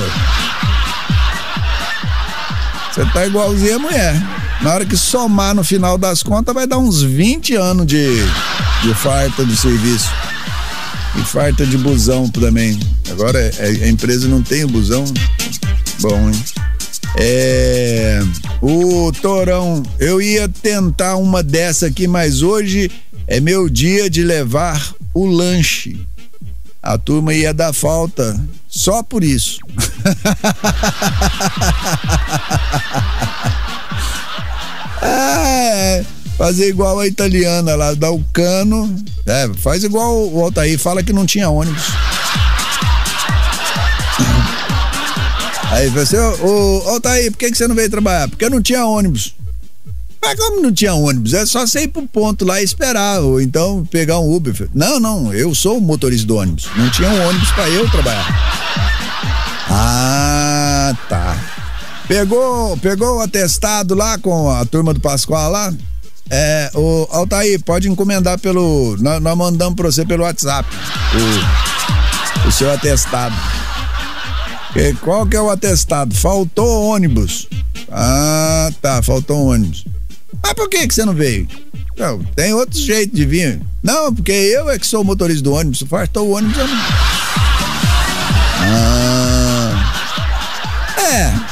Você tá igualzinho a mulher. Na hora que somar no final das contas, vai dar uns 20 anos de, de farta de serviço. E farta de busão também. Agora é- a empresa não tem o busão. Bom, hein? É. O Torão, eu ia tentar uma dessa aqui, mas hoje é meu dia de levar o lanche. A turma ia dar falta só por isso. É, fazer igual a italiana lá, dar o cano. É, faz igual o Altair, fala que não tinha ônibus. Aí você, ô, ô Altair, por que, que você não veio trabalhar? Porque não tinha ônibus. Mas como não tinha ônibus? É só você ir pro ponto lá e esperar, ou então pegar um Uber. Não, não, eu sou o motorista do ônibus. Não tinha um ônibus pra eu trabalhar. Ah, tá. Pegou, pegou o atestado lá com a turma do Pascoal lá? É, o Altair, pode encomendar pelo. Nós, nós mandamos pra você pelo WhatsApp o, o seu atestado. E qual que é o atestado? Faltou ônibus. Ah, tá, faltou ônibus. Mas por que, que você não veio? Não, tem outro jeito de vir. Não, porque eu é que sou o motorista do ônibus. Faltou o ônibus, eu não. Ah. É.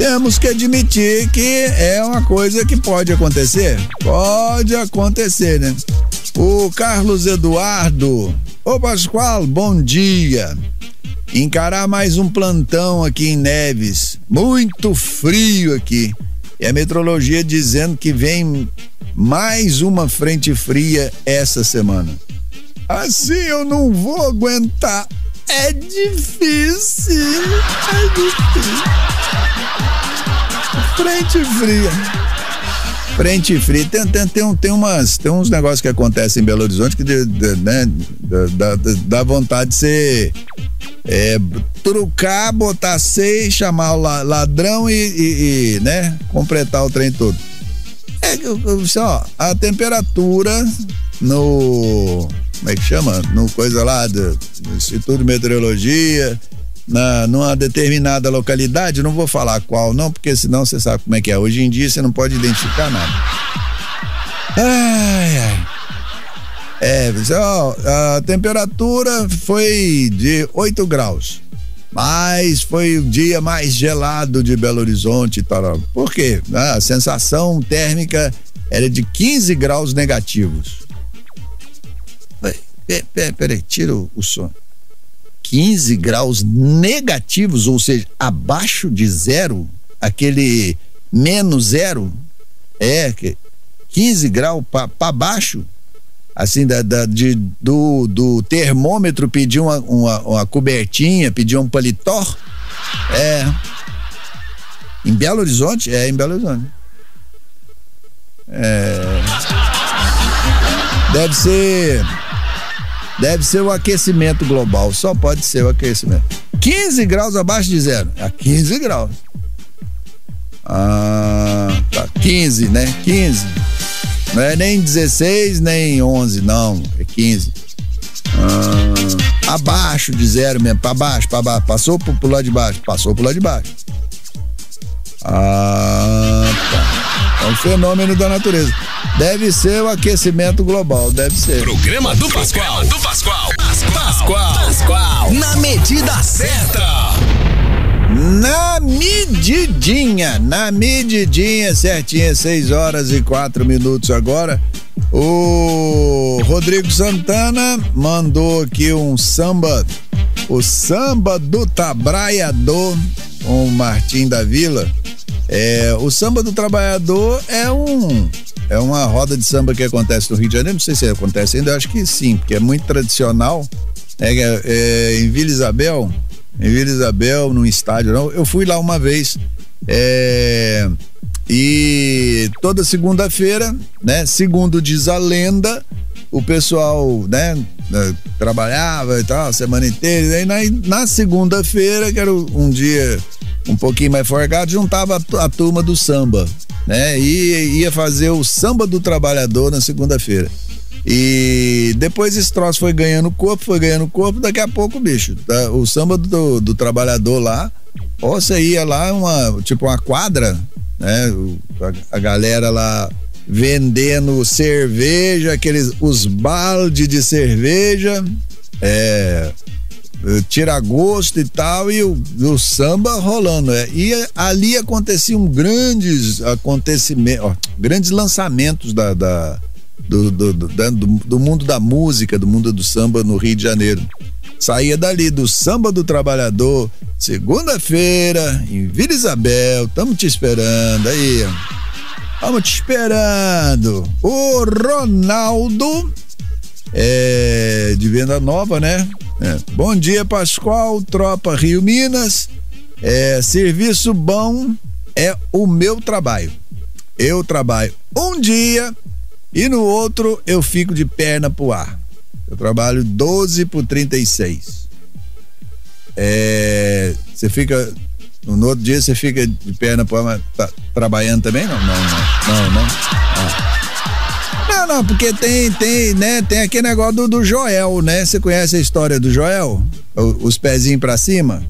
Temos que admitir que é uma coisa que pode acontecer. Pode acontecer, né? O Carlos Eduardo. Ô Pascoal, bom dia. Encarar mais um plantão aqui em Neves. Muito frio aqui. E a meteorologia dizendo que vem mais uma frente fria essa semana. Assim eu não vou aguentar. É difícil. É difícil. Frente fria. Frente fria. Tem, tem, tem, tem, umas, tem uns negócios que acontecem em Belo Horizonte que de- de- né, dá, dá- vontade de ser. É, trucar, botar seis, chamar o la- ladrão e, e- e, né, completar o trem todo. É só, a temperatura no. Como é que chama? No coisa lá do, do Instituto de Meteorologia, na, numa determinada localidade, não vou falar qual não, porque senão você sabe como é que é. Hoje em dia você não pode identificar nada. Ai, ai. É, pessoal, a temperatura foi de 8 graus. Mas foi o dia mais gelado de Belo Horizonte tal. Por quê? Ah, A sensação térmica era de 15 graus negativos. Peraí, peraí, tira o, o som. 15 graus negativos, ou seja, abaixo de zero, aquele menos zero, é, que 15 graus para baixo, assim, da, da- de, do, do termômetro pedir uma, uma, uma cobertinha, pedir um paletó, é. Em Belo Horizonte? É, em Belo Horizonte. É. Deve ser. Deve ser o aquecimento global, só pode ser o aquecimento. 15 graus abaixo de zero. É 15 graus. Ah, tá. 15, né? 15. Não é nem 16, nem 11, não. É 15. Ah, abaixo de zero mesmo, para baixo, para baixo. Passou pro, pro lado de baixo, passou pro lado de baixo. Ah, tá. É um fenômeno da natureza. Deve ser o aquecimento global, deve ser. Programa do Pascoal. Do Pascoal. Pascoal. Pascoal. Na medida certa. Na medidinha, na medidinha certinha, 6 horas e 4 minutos agora. O Rodrigo Santana mandou aqui um samba, o samba do Trabalhador, com o Martim da Vila. É, o samba do trabalhador é um é uma roda de samba que acontece no Rio de Janeiro. Não sei se acontece ainda, acho que sim, porque é muito tradicional. É, é, em Vila Isabel, em Vila Isabel, num estádio, não. Eu fui lá uma vez. É, e toda segunda-feira, né? Segundo diz a lenda, o pessoal, né? né trabalhava e tal, a semana inteira. E na, na segunda-feira, que era um dia um pouquinho mais forgado, juntava a, a turma do samba, né? E ia fazer o samba do trabalhador na segunda-feira. E depois esse troço foi ganhando corpo, foi ganhando corpo, daqui a pouco, bicho, tá, o samba do, do trabalhador lá, ou você ia lá, uma, tipo uma quadra, né? A, a galera lá vendendo cerveja, aqueles os balde de cerveja, é, tira gosto e tal, e o, o samba rolando. É. E ali aconteciam grandes acontecimentos, grandes lançamentos da, da do, do, do, do, mundo da música, do mundo do samba no Rio de Janeiro. Saía dali do Samba do Trabalhador, segunda-feira, em Vila Isabel, estamos te esperando aí. Estamos te esperando. O Ronaldo é, de Venda Nova, né? É. Bom dia, Pascoal, tropa Rio Minas. É, serviço bom é o meu trabalho. Eu trabalho um dia e no outro eu fico de perna pro ar. Eu trabalho 12 por 36. É, você fica. No outro dia você fica de perna pro ar, mas tá trabalhando também? Não, não, não. Não, não. Ah. Não, não, porque tem, tem, né? Tem aquele negócio do, do Joel, né? Você conhece a história do Joel? O, os pezinhos pra cima?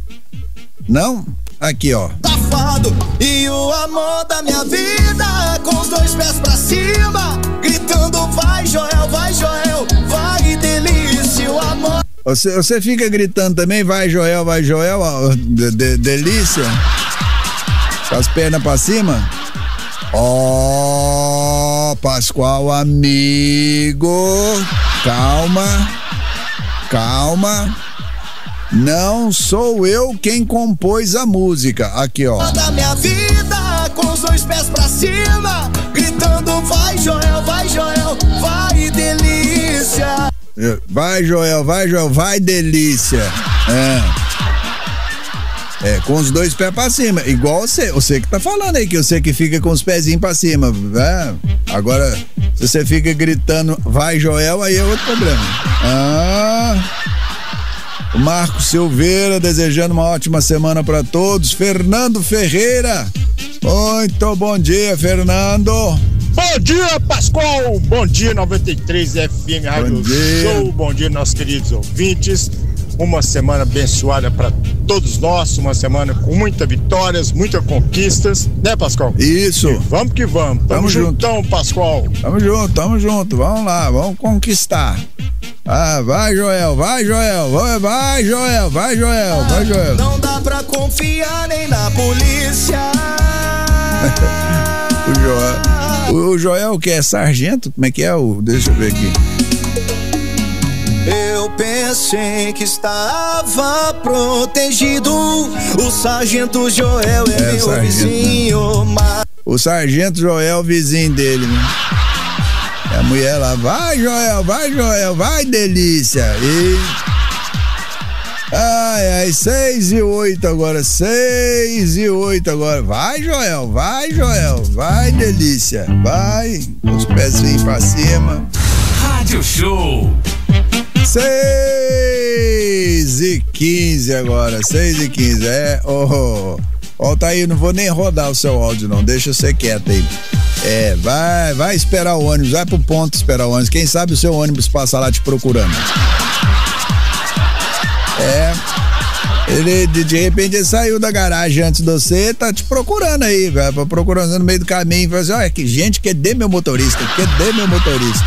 Não? Aqui, ó. Safado e o amor da minha vida com os dois pés pra cima, gritando vai Joel, vai Joel, vai delícia, o amor. Você, você fica gritando também, vai Joel, vai Joel, de, de, delícia. Com as pernas pra cima. Ó, oh, Pascoal amigo, calma, calma. Não sou eu quem compôs a música. Aqui, ó. Da minha vida, com os dois pés pra cima, gritando: vai, Joel, vai, Joel, vai, delícia. Vai, Joel, vai, Joel, vai, delícia. É. É, com os dois pés pra cima, igual você, você que tá falando aí, que você que fica com os pezinhos pra cima, é. Agora, se você fica gritando, vai Joel, aí é outro problema. Ah. Marco Silveira desejando uma ótima semana para todos. Fernando Ferreira. Muito bom dia, Fernando. Bom dia, Pascoal. Bom dia, 93 FM Rádio bom Show. Bom dia, nossos queridos ouvintes. Uma semana abençoada para todos nós, uma semana com muitas vitórias, muitas conquistas, né, Pascoal? Isso. E vamos que vamos. Tamo, tamo juntão, junto. Pascoal. Tamo junto, tamo junto. Vamos lá, vamos conquistar. Ah, vai, Joel, vai, Joel, vai, vai, Joel, vai, Joel, vai, Joel. Não dá pra confiar nem na polícia. o Joel. O, o Joel que é sargento? Como é que é o. Deixa eu ver aqui. Eu pensei que estava protegido. O sargento Joel é, é meu sargento, vizinho. Né? Mas... O sargento Joel, vizinho dele, né? A mulher lá, vai Joel, vai Joel, vai delícia. E. Ai, ai, seis e oito agora, seis e oito agora. Vai, Joel, vai, Joel, vai, delícia. Vai, os pezinhos pra cima. Rádio Show. 6 e 15 agora, 6 e 15. É, oh, oh, tá aí, não vou nem rodar o seu áudio, não. Deixa você quieto aí. É, vai, vai esperar o ônibus, vai pro ponto esperar o ônibus. Quem sabe o seu ônibus passa lá te procurando. É. Ele, de, repente, ele saiu da garagem antes de você, tá te procurando aí, velho. Procurando no meio do caminho. Fala assim: olha, que gente, cadê meu motorista? Cadê meu motorista?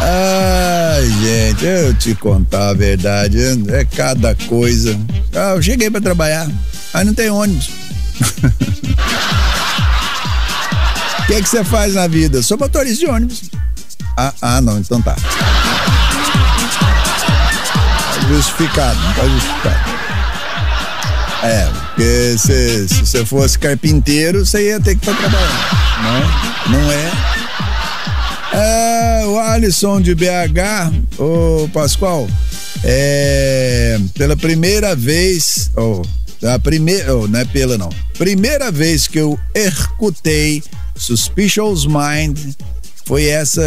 Ai, gente, eu te contar a verdade, é cada coisa. Ah, eu cheguei para trabalhar, mas não tem ônibus. O que é que você faz na vida? Sou motorista de ônibus. Ah, ah, não, então tá. Tá justificado, não tá justificado. É, porque se, se você fosse carpinteiro, você ia ter que estar tá trabalhando. Não, não é? É, o Alisson de BH, ô Pascoal, é, pela primeira vez, oh, a primeira, oh, não é pela não, primeira vez que eu escutei Suspicious Mind foi essa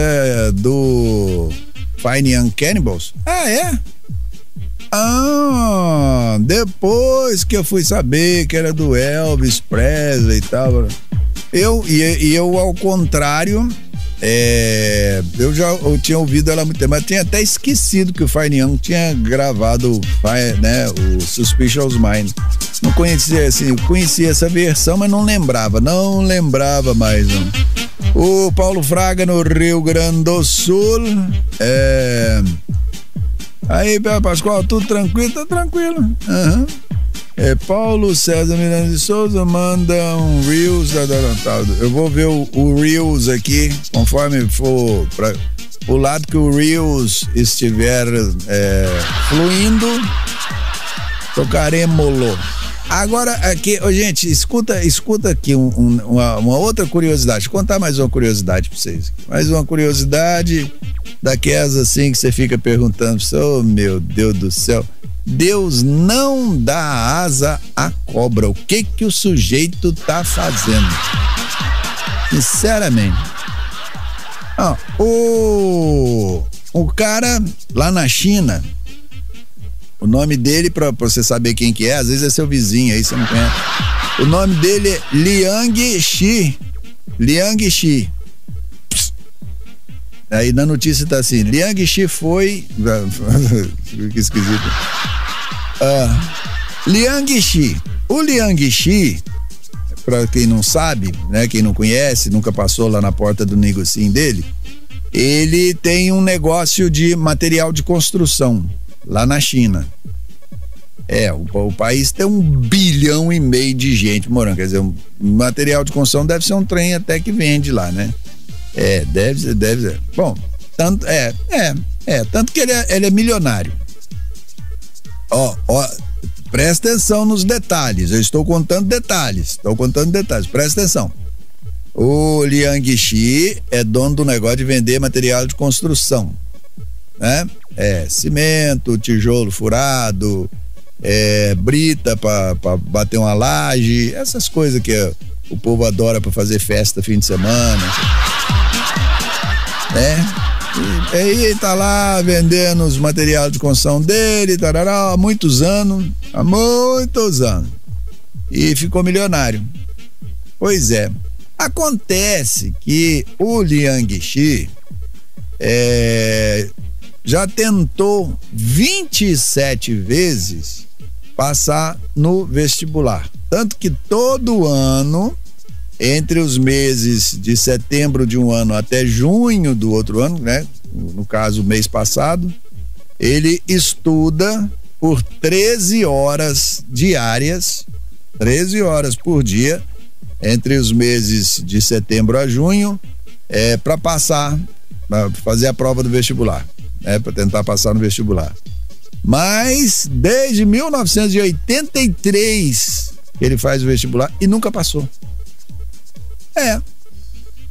do Fine Young Cannibals. Ah, é? Ah, depois que eu fui saber que era do Elvis Presley e tal. Eu, e, e eu, ao contrário, é, eu já eu tinha ouvido ela muito tempo, mas tinha até esquecido que o Fine Young tinha gravado né, o Suspicious Mind. Não conhecia, assim, conhecia essa versão, mas não lembrava, não lembrava mais. Não. O Paulo Fraga no Rio Grande do Sul. É... Aí, Pascoal, tudo tranquilo? Tá tranquilo. Uhum. É, Paulo César Miranda de Souza manda um Reels da Dorontaldo. Eu vou ver o, o, Reels aqui, conforme for para o lado que o Reels estiver é, fluindo, tocaremos-lo. Agora, aqui, oh, gente, escuta, escuta aqui um, um, uma, uma, outra curiosidade. Vou contar mais uma curiosidade para vocês. Mais uma curiosidade daquelas assim que você fica perguntando, oh meu Deus do céu. Deus não dá asa à cobra. O que que o sujeito tá fazendo? Sinceramente. O, o cara lá na China, o nome dele, para você saber quem que é, às vezes é seu vizinho aí, você não conhece. O nome dele é Liang Shi. Liang Shi. Aí na notícia tá assim, Liang Shi foi. que esquisito. Ah, Liang Shi. O Liang Shi, para quem não sabe, né, quem não conhece, nunca passou lá na porta do negocinho dele, ele tem um negócio de material de construção lá na China. É, o, o, país tem um bilhão e meio de gente morando. Quer dizer, um material de construção deve ser um trem até que vende lá, né? É, deve ser, deve ser. Bom, tanto, é, é, é, tanto que ele é, ele é milionário. Ó, ó, presta atenção nos detalhes, eu estou contando detalhes, estou contando detalhes, presta atenção. O Liang Xi é dono do negócio de vender material de construção, né? É, cimento, tijolo furado, é, brita para bater uma laje, essas coisas que o povo adora para fazer festa fim de semana né? E aí tá lá vendendo os materiais de construção dele, tarará, há muitos anos, há muitos anos. E ficou milionário. Pois é. Acontece que o Liang Xi é, já tentou 27 vezes passar no vestibular. Tanto que todo ano entre os meses de setembro de um ano até junho do outro ano, né? No caso, mês passado, ele estuda por 13 horas diárias, 13 horas por dia, entre os meses de setembro a junho, é, para passar, para fazer a prova do vestibular, né? Para tentar passar no vestibular. Mas desde 1983 ele faz o vestibular e nunca passou. É,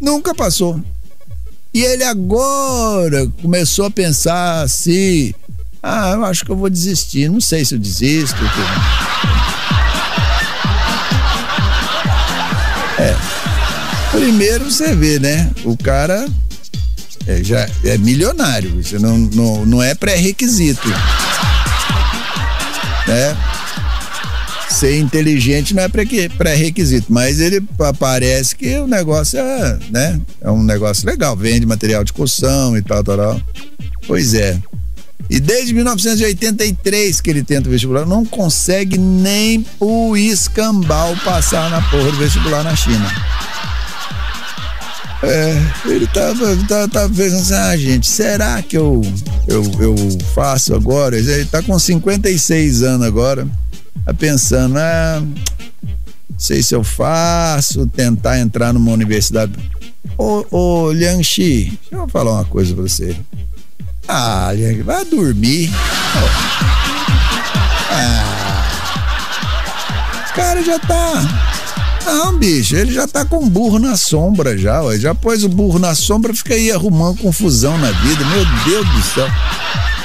nunca passou. E ele agora começou a pensar assim: ah, eu acho que eu vou desistir. Não sei se eu desisto. É. Primeiro você vê, né? O cara é, já é milionário. Isso não, não, não é pré-requisito. Né? Ser inteligente não é pré-requisito, mas ele parece que o negócio é, né? É um negócio legal, vende material de construção e tal, tal, tal. Pois é. E desde 1983 que ele tenta o vestibular, não consegue nem o escambau passar na porra do vestibular na China. É, ele tava, tava, tava pensando assim, ah, gente, será que eu, eu, eu faço agora? Ele tá com 56 anos agora, tá pensando, ah, sei se eu faço, tentar entrar numa universidade. Ô, ô Liang deixa eu falar uma coisa pra você. Ah, vai dormir. Ah. Esse cara já tá. Não, bicho, ele já tá com burro na sombra já. Já pôs o burro na sombra, fica aí arrumando confusão na vida. Meu Deus do céu.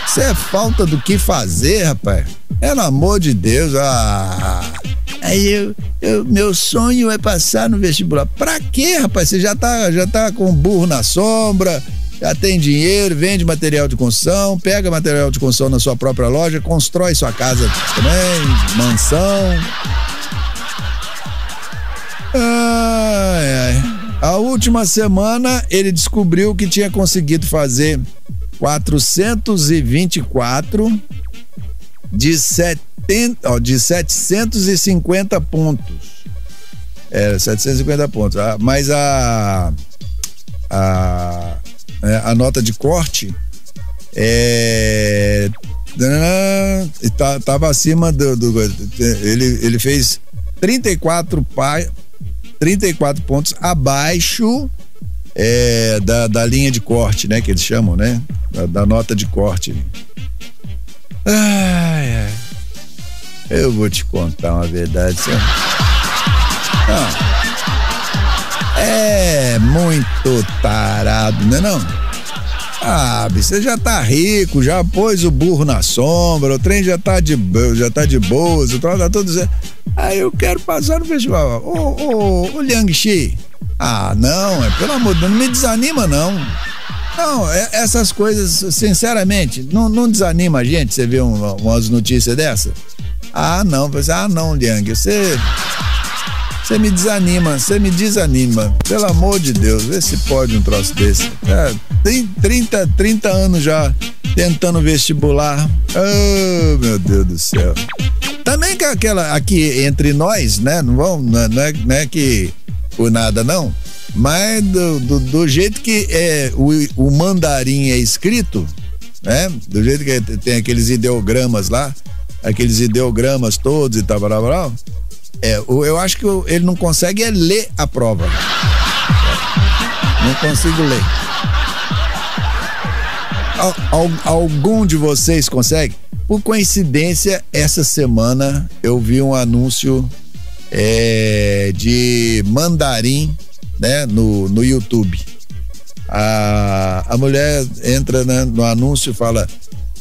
Isso é falta do que fazer, rapaz. Pelo amor de Deus, ah. Aí eu, eu, meu sonho é passar no vestibular. Pra quê, rapaz? Você já tá, já tá com burro na sombra, já tem dinheiro, vende material de construção, pega material de construção na sua própria loja, constrói sua casa também, mansão. Ai, ai. A última semana ele descobriu que tinha conseguido fazer 424 de 70, ó, de 750 pontos. É, 750 pontos. Ah, mas a a né, a nota de corte é, tá, tava acima do, do, ele, ele fez 34 pa, 34 pontos abaixo é, da, da linha de corte, né? Que eles chamam, né? Da, da nota de corte. Ai, ai. Eu vou te contar uma verdade. Não. É muito tarado, né não? Ah, você já tá rico, já pôs o burro na sombra, o trem já tá de, já tá de boas, o troço tá certo. Aí eu quero passar no festival. Ô, ô, ô, Liang Xi. Ah, não, é, pelo amor de Deus, não me desanima não. Não, é, essas coisas, sinceramente, não, não desanima a gente você ver um, umas notícias dessa? Ah, não, você, ah, não, Liang, você você me desanima, você me desanima. Pelo amor de Deus, vê se pode um troço desse. É, tem 30, 30 anos já tentando vestibular. Oh, meu Deus do céu. Também que aquela aqui entre nós, né? Não, vão, não, é, não é que por nada, não. Mas do, do, do jeito que é, o, o mandarim é escrito, né? Do jeito que tem aqueles ideogramas lá, aqueles ideogramas todos e tal, blá, blá, blá é, eu acho que ele não consegue é ler a prova. Não consigo ler. Algum de vocês consegue? Por coincidência, essa semana eu vi um anúncio é, de mandarim né, no, no YouTube. A, a mulher entra né, no anúncio e fala: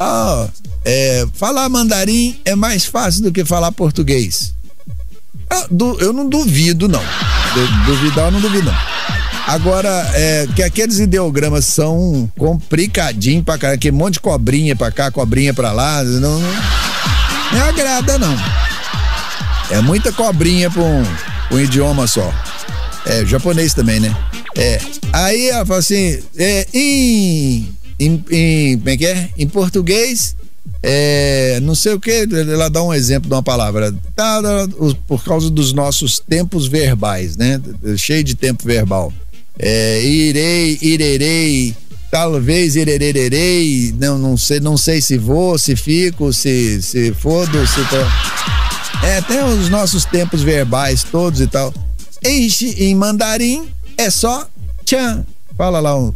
Ah, é, falar mandarim é mais fácil do que falar português. Ah, eu não duvido, não. Duvidar, eu não duvido, não. Agora, é, que aqueles ideogramas são complicadinhos pra cá, que monte de cobrinha pra cá, cobrinha pra lá, não, não agrada, não. É muita cobrinha pra um, um idioma só. É, japonês também, né? É. Aí ela fala assim, é, em, em, em, como é que é? Em português, é, não sei o que, ela dá um exemplo de uma palavra, tá, por causa dos nossos tempos verbais, né? Cheio de tempo verbal. É, irei, irerei, talvez irererei, não, não sei, não sei se vou, se fico, se, se fodo, se tô... É, tem os nossos tempos verbais todos e tal. Em, em mandarim é só tchan. Fala lá um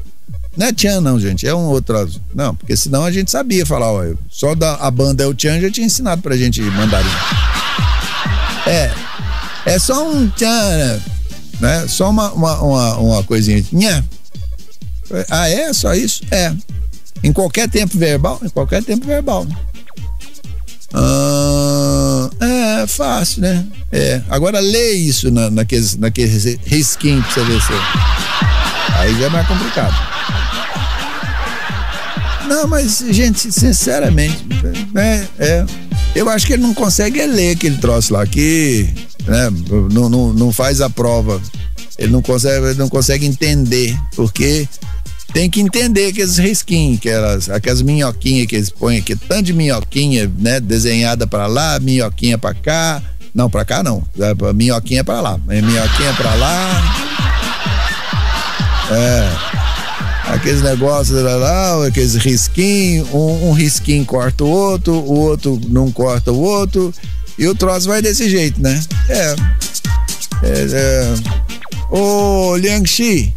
não é Tchan, não, gente. É um outro. Não, porque senão a gente sabia falar, ó. Só da, a banda é o Tchan já tinha ensinado pra gente mandarim. É. É só um Tchan, né? Só uma, uma, uma, uma coisinha. Nha. Ah, é? Só isso? É. Em qualquer tempo verbal? Em qualquer tempo verbal. Ah, é, fácil, né? É. Agora lê isso na, naqueles, naqueles risquinhos pra você ver se. Aí já é mais complicado. Não, mas, gente, sinceramente, né, é, eu acho que ele não consegue ler aquele troço lá, que né, não, não, não faz a prova. Ele não consegue, ele não consegue entender, porque tem que entender aqueles risquinhos, aquelas, aquelas minhoquinhas que eles põem aqui, tanto de minhoquinha, né, desenhada para lá, minhoquinha para cá. Não, para cá não. É, minhoquinha para lá. Minhoquinha para lá. É. Aqueles negócios lá, aqueles risquinhos, um, um risquinho corta o outro, o outro não corta o outro, e o troço vai desse jeito, né? É. é, é. Ô, Liang Xi,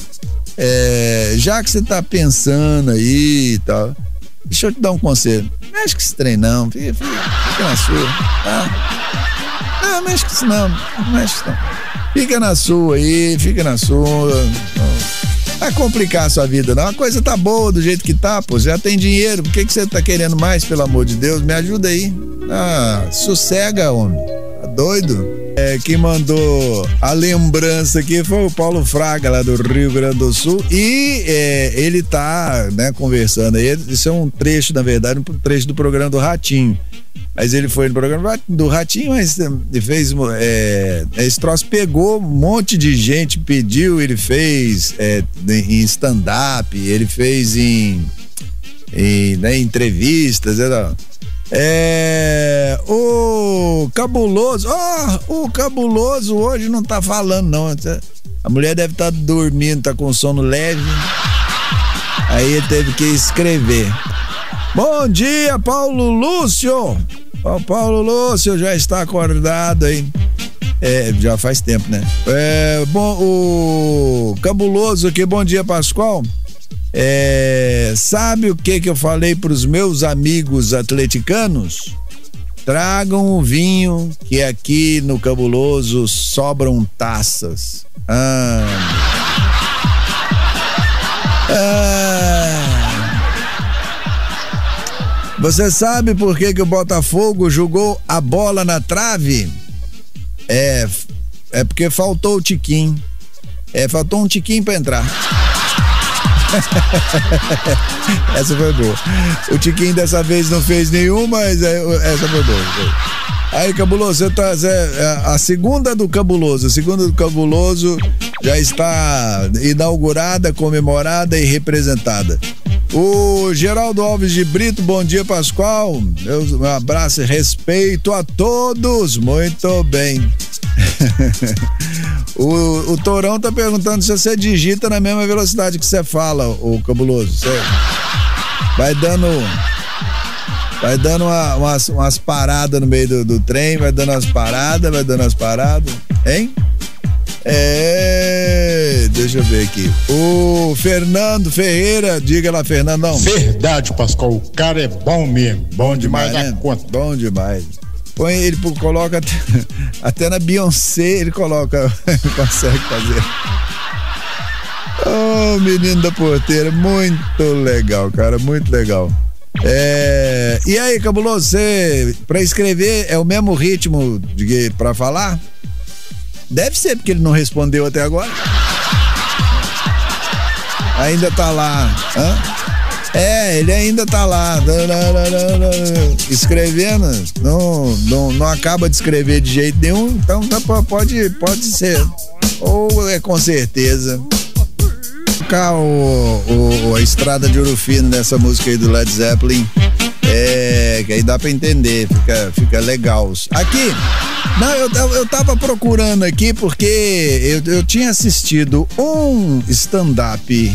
é, já que você tá pensando aí e tal, deixa eu te dar um conselho. Mexe com esse trem não, fica, fica, fica na sua, tá? Não, mexe com isso não, mexe não. Fica na sua aí, fica na sua. Não vai complicar a sua vida, não. A coisa tá boa do jeito que tá, pô. Já tem dinheiro. Por que, que você tá querendo mais, pelo amor de Deus? Me ajuda aí. Ah, sossega, homem. Tá doido? É, quem mandou a lembrança aqui foi o Paulo Fraga, lá do Rio Grande do Sul. E é, ele tá, né, conversando aí. Isso é um trecho, na verdade, um trecho do programa do Ratinho. Mas ele foi no programa do Ratinho, mas ele fez. É, esse troço pegou um monte de gente, pediu, ele fez é, em stand-up, ele fez em, em né, entrevistas. Era, é, o cabuloso, oh, o cabuloso hoje não tá falando não. A mulher deve estar tá dormindo, tá com sono leve. Aí ele teve que escrever. Bom dia, Paulo Lúcio. O Paulo Lúcio já está acordado aí. É, já faz tempo, né? É, bom, o cabuloso aqui, bom dia, Pascoal. É, sabe o que que eu falei para os meus amigos atleticanos? Tragam o vinho que aqui no Cabuloso sobram taças. Ah. Ah. Você sabe por que, que o Botafogo jogou a bola na trave? É, é porque faltou o tiquinho. É, faltou um tiquinho para entrar. essa foi boa. O Tiquinho dessa vez não fez nenhuma, mas é, essa foi boa. Aí, Cabuloso, você tá, é, a segunda do Cabuloso, a segunda do Cabuloso já está inaugurada, comemorada e representada. O Geraldo Alves de Brito, bom dia, Pascoal. um abraço e respeito a todos. Muito bem. o, o Torão tá perguntando se você digita na mesma velocidade que você fala, o cabuloso. Você vai dando. Vai dando uma, umas, umas paradas no meio do, do trem, vai dando umas paradas, vai dando umas paradas. Hein? É, deixa eu ver aqui. O Fernando Ferreira, diga lá, Fernandão. Verdade, Pascoal, o cara é bom mesmo, bom demais, demais né? conta. Bom demais. Põe, ele coloca até, até na Beyoncé, ele coloca, consegue fazer. Oh, menino da porteira, muito legal, cara, muito legal. É, e aí, Cabuloso, você, pra escrever, é o mesmo ritmo de pra falar? Deve ser, porque ele não respondeu até agora. Ainda tá lá. Hã? É, ele ainda tá lá, escrevendo, não, não, não acaba de escrever de jeito nenhum, então pode, pode ser. Ou é com certeza. Cá o, o, a estrada de ouro fino nessa música aí do Led Zeppelin. É, que aí dá pra entender, fica, fica legal. Aqui, não, eu, eu tava procurando aqui porque eu, eu tinha assistido um stand-up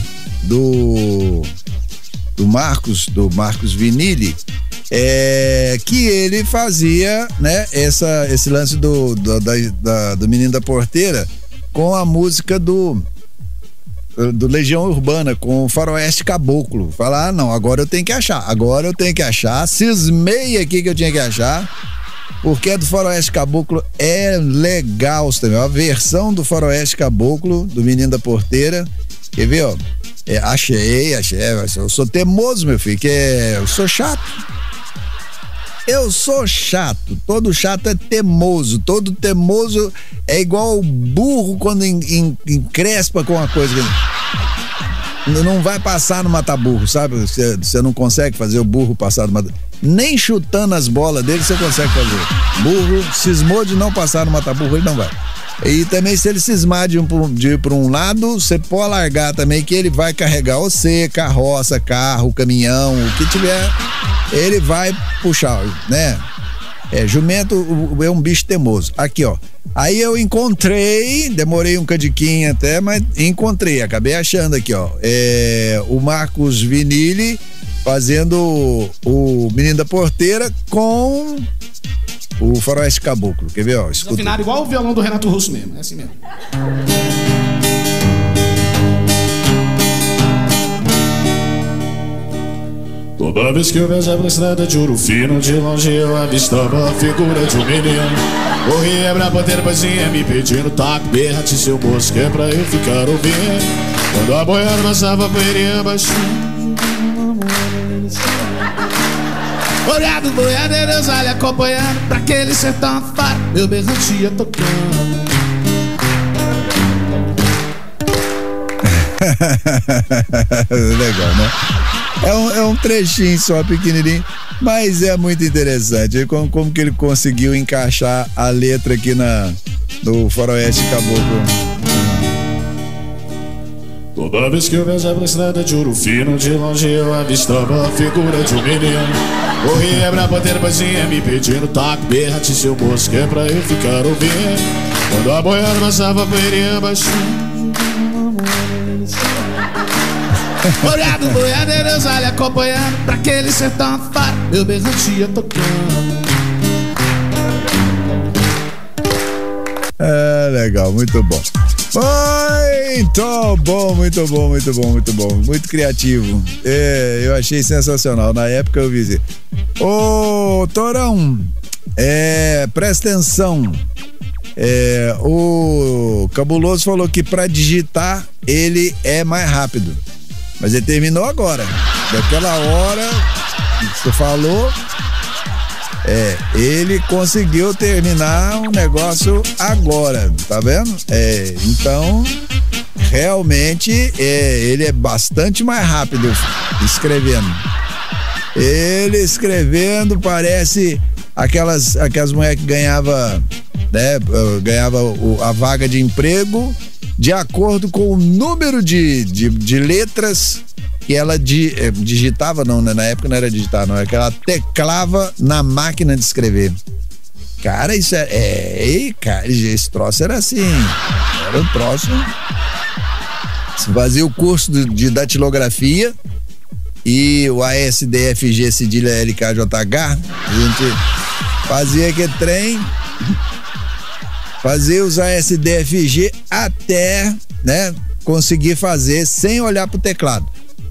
do do Marcos, do Marcos Vinili, é, que ele fazia, né, essa, esse lance do, do, da, da, do Menino da Porteira com a música do do Legião Urbana com o Faroeste Caboclo. Falar, ah, não, agora eu tenho que achar, agora eu tenho que achar, cismei aqui que eu tinha que achar, porque do Faroeste Caboclo é legal também, a versão do Faroeste Caboclo, do Menino da Porteira, quer ver, ó? É, achei, achei. Eu sou teimoso, meu filho, que é, eu sou chato. Eu sou chato. Todo chato é teimoso. Todo teimoso é igual o burro quando encrespa com uma coisa. não vai passar no mata-burro, sabe? Você, não consegue fazer o burro passar no mata Nem chutando as bolas dele você consegue fazer. Burro cismou de não passar no mata-burro, ele não vai. E também se ele cismar de, um, de ir para um lado, você pode largar também que ele vai carregar você, carroça, carro, caminhão, o que tiver, ele vai puxar, né? É, jumento é um bicho teimoso. Aqui, ó. Aí eu encontrei, demorei um cadiquinho até, mas encontrei, acabei achando aqui, ó. É, o Marcos Vinili fazendo o Menino da Porteira com o Faroeste Caboclo. Quer ver, ó? Escuta. Afinado igual o violão do Renato Russo mesmo, é assim mesmo. Toda vez que eu viajava na estrada de ouro fino, de longe eu avistava a figura de um menino. Corria pra poder pazinha me pedindo taco, berra-te seu moço, que é pra eu ficar ouvindo. Quando a boiada passava, poeirinha baixinho. Olhado, boiadeiros, olha acompanhando Pra aquele sertão fora, meu berrante ia tocando Legal, né? É um, é um trechinho só pequenininho, mas é muito interessante. Como, como que ele conseguiu encaixar a letra aqui na, no Faroeste Caboclo. Toda vez que eu viajava na estrada de ouro fino, de longe eu avistava a figura de um menino. Corria pra bater bazinha, me pedindo taco, berra-te seu moço, que é pra eu ficar ouvindo. Quando a boiada passava, poeirinha baixinho. Olhado, boiadeiros, olha acompanhando Pra aquele sertão fora, meu berrante ia tocando É, legal, muito bom. Muito bom, muito bom, muito bom, muito bom. Muito criativo. É, eu achei sensacional. Na época eu vi. Ô, Torão, é, presta atenção. É, o Cabuloso falou que para digitar ele é mais rápido. Mas ele terminou agora. Daquela hora que você falou, é, ele conseguiu terminar um negócio agora, tá vendo? É, então, realmente, é, ele é bastante mais rápido escrevendo. Ele escrevendo parece aquelas, aquelas mulheres que ganhava, né, ganhava a vaga de emprego de acordo com o número de, de, de letras que ela di, eh, digitava, não, né? na época não era digitar, não, era que ela teclava na máquina de escrever. Cara, isso é. é cara, esse troço era assim. Era um troço. Você fazia o curso de, datilografia e o ASDFG cedilha LKJH, a gente fazia aquele trem fazer os ASDFG até, né, conseguir fazer sem olhar pro teclado,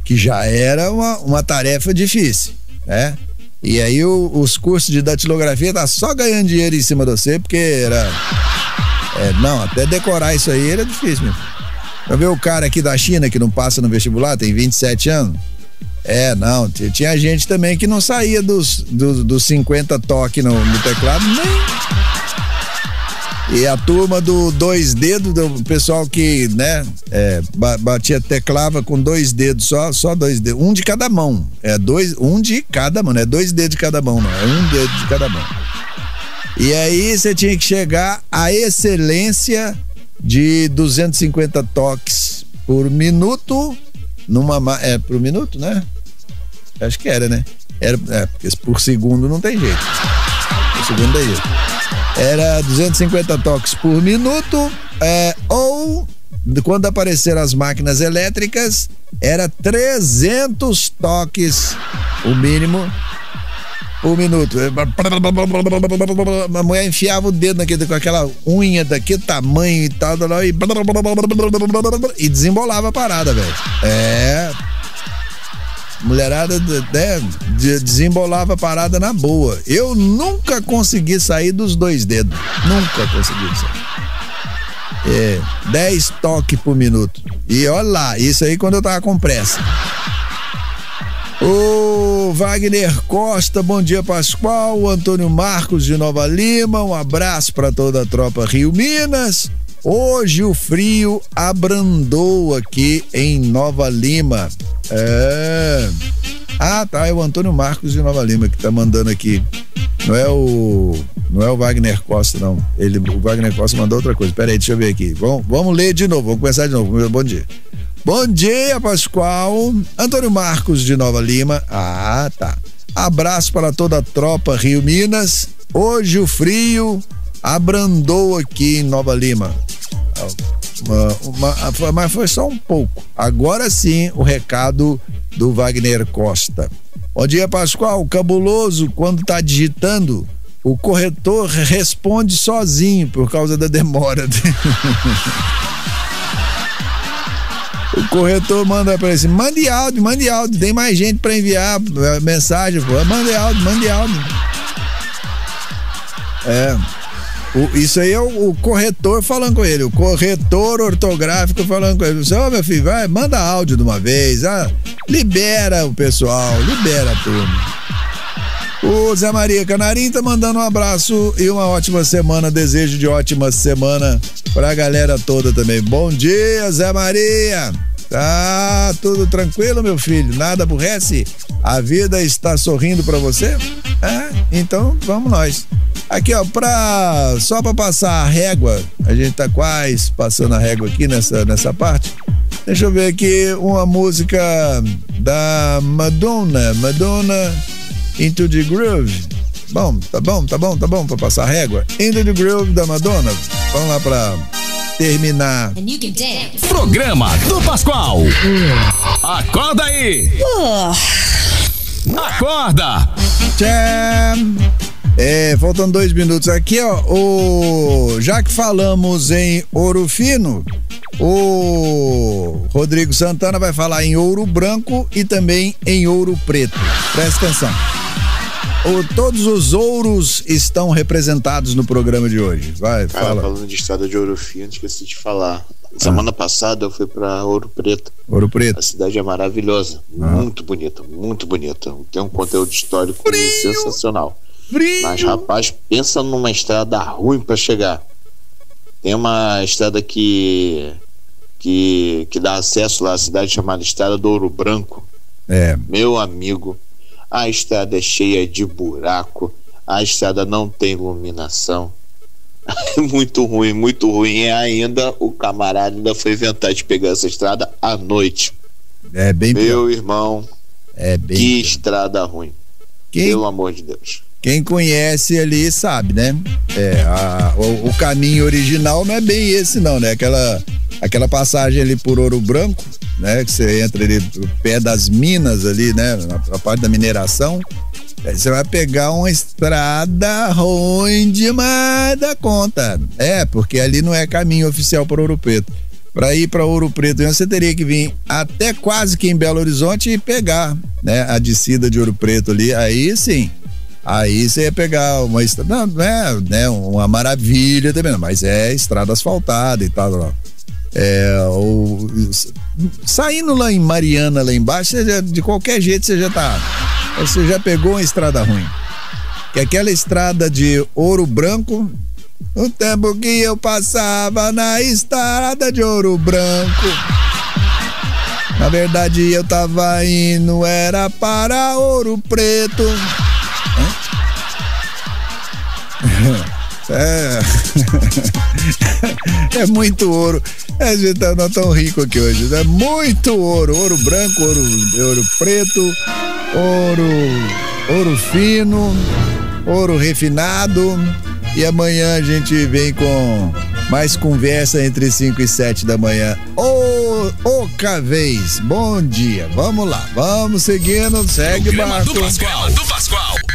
que já era uma, uma tarefa difícil, né? E aí o, os cursos de datilografia tá só ganhando dinheiro em cima de você, porque era. É, não, até decorar isso aí era difícil mesmo. Pra ver o cara aqui da China que não passa no vestibular, tem 27 anos. É, não, tinha gente também que não saía dos, dos, dos 50 toques no, no teclado, nem e a turma do dois dedos, do pessoal que, né, é, batia teclava com dois dedos só, só dois dedos, um de cada mão. É dois, um de cada mão, não é dois dedos de cada mão, não, é um dedo de cada mão. E aí você tinha que chegar à excelência de 250 toques por minuto numa é por minuto, né? Acho que era, né? Era, é, porque por segundo não tem jeito. Por segundo é isso era 250 toques por minuto, é, ou quando apareceram as máquinas elétricas, era 300 toques, o mínimo, por minuto. A mulher enfiava o dedo naquele, com aquela unha daquele tamanho e tal, e, e desembolava a parada, velho. É, Mulherada né, desembolava a parada na boa. Eu nunca consegui sair dos dois dedos. Nunca consegui sair. É, 10 toques por minuto. E olha lá, isso aí quando eu tava com pressa. O Wagner Costa, bom dia Pascoal, o Antônio Marcos de Nova Lima, um abraço para toda a tropa Rio Minas. Hoje o frio abrandou aqui em Nova Lima. É. Ah, tá, é o Antônio Marcos de Nova Lima que tá mandando aqui. Não é o. Não é o Wagner Costa, não. Ele, o Wagner Costa mandou outra coisa. Pera aí, deixa eu ver aqui. Vamos, vamos ler de novo, vamos começar de novo. Bom dia. Bom dia, Pascoal. Antônio Marcos de Nova Lima. Ah, tá. Abraço para toda a tropa Rio Minas. Hoje o frio abrandou aqui em Nova Lima. Uma, uma, mas foi só um pouco. Agora sim, o recado do Wagner Costa. Bom dia, Pascoal. Cabuloso, quando tá digitando, o corretor responde sozinho por causa da demora. o corretor manda para ele mande áudio, mande áudio, tem mais gente para enviar eh, mensagem, pô. Mande áudio, mande áudio. É. O, isso aí é o, o, corretor falando com ele, o corretor ortográfico falando com ele. Ô, oh, meu filho, vai, manda áudio de uma vez. Ah, libera o pessoal, libera a turma. O Zé Maria Canarim tá mandando um abraço e uma ótima semana. Desejo de ótima semana pra galera toda também. Bom dia, Zé Maria. Tá tudo tranquilo, meu filho? Nada aborrece? A vida está sorrindo para você? É, então vamos nós. Aqui, ó, pra, só para passar a régua, a gente tá quase passando a régua aqui nessa, nessa parte. Deixa eu ver aqui uma música da Madonna, Madonna Into the Groove. Bom, tá bom, tá bom, tá bom pra passar a régua. Into the Groove da Madonna. Vamos lá pra terminar. Programa do Pascoal. Acorda aí. Acorda. Tchau. É, faltam dois minutos aqui, ó. O, já que falamos em ouro fino, o Rodrigo Santana vai falar em ouro branco e também em ouro preto. Presta atenção. O, todos os ouros estão representados no programa de hoje. Vai, Cara, fala. falando de estrada de ouro fino, esqueci de falar. Semana ah. passada eu fui para Ouro Preto. Ouro Preto. A cidade é maravilhosa, ah. muito bonita, muito bonita. Tem um conteúdo histórico Frio. sensacional. Frio. Mas, rapaz, pensa numa estrada ruim para chegar. Tem uma estrada que, que, que dá acesso lá à cidade chamada Estrada do Ouro Branco. É. Meu amigo, a estrada é cheia de buraco, a estrada não tem iluminação. muito ruim, muito ruim. E ainda o camarada ainda foi inventar de pegar essa estrada à noite. É bem Meu pior. irmão, é bem que pior. estrada ruim. Quem... Pelo amor de Deus. Quem conhece ali sabe, né? É, a, o, o, caminho original não é bem esse, não, né? Aquela, aquela passagem ali por Ouro Branco, né? Que você entra ali no pé das minas ali, né? Na, na parte da mineração. Você vai pegar uma estrada ruim demais da conta. É, porque ali não é caminho oficial para Ouro Preto. Para ir para Ouro Preto, você teria que vir até quase que em Belo Horizonte e pegar, né? A descida de Ouro Preto ali. Aí sim, Aí você ia pegar uma estrada, não é né, uma maravilha também, mas é estrada asfaltada e tal. É, ou, saindo lá em Mariana, lá embaixo, já, de qualquer jeito você já tá. Você já pegou uma estrada ruim. Que aquela estrada de ouro branco, o tempo que eu passava na estrada de ouro branco. Na verdade, eu tava indo, era para ouro preto. É. é muito ouro. É, a gente tá não tão rico aqui hoje. É muito ouro. Ouro branco, ouro, ouro preto, ouro, ouro fino, ouro refinado. E amanhã a gente vem com mais conversa entre 5 e 7 da manhã. Ô, ô vez. Bom dia. Vamos lá. Vamos seguindo. Segue o barco. Do Pascoal, do Pascoal.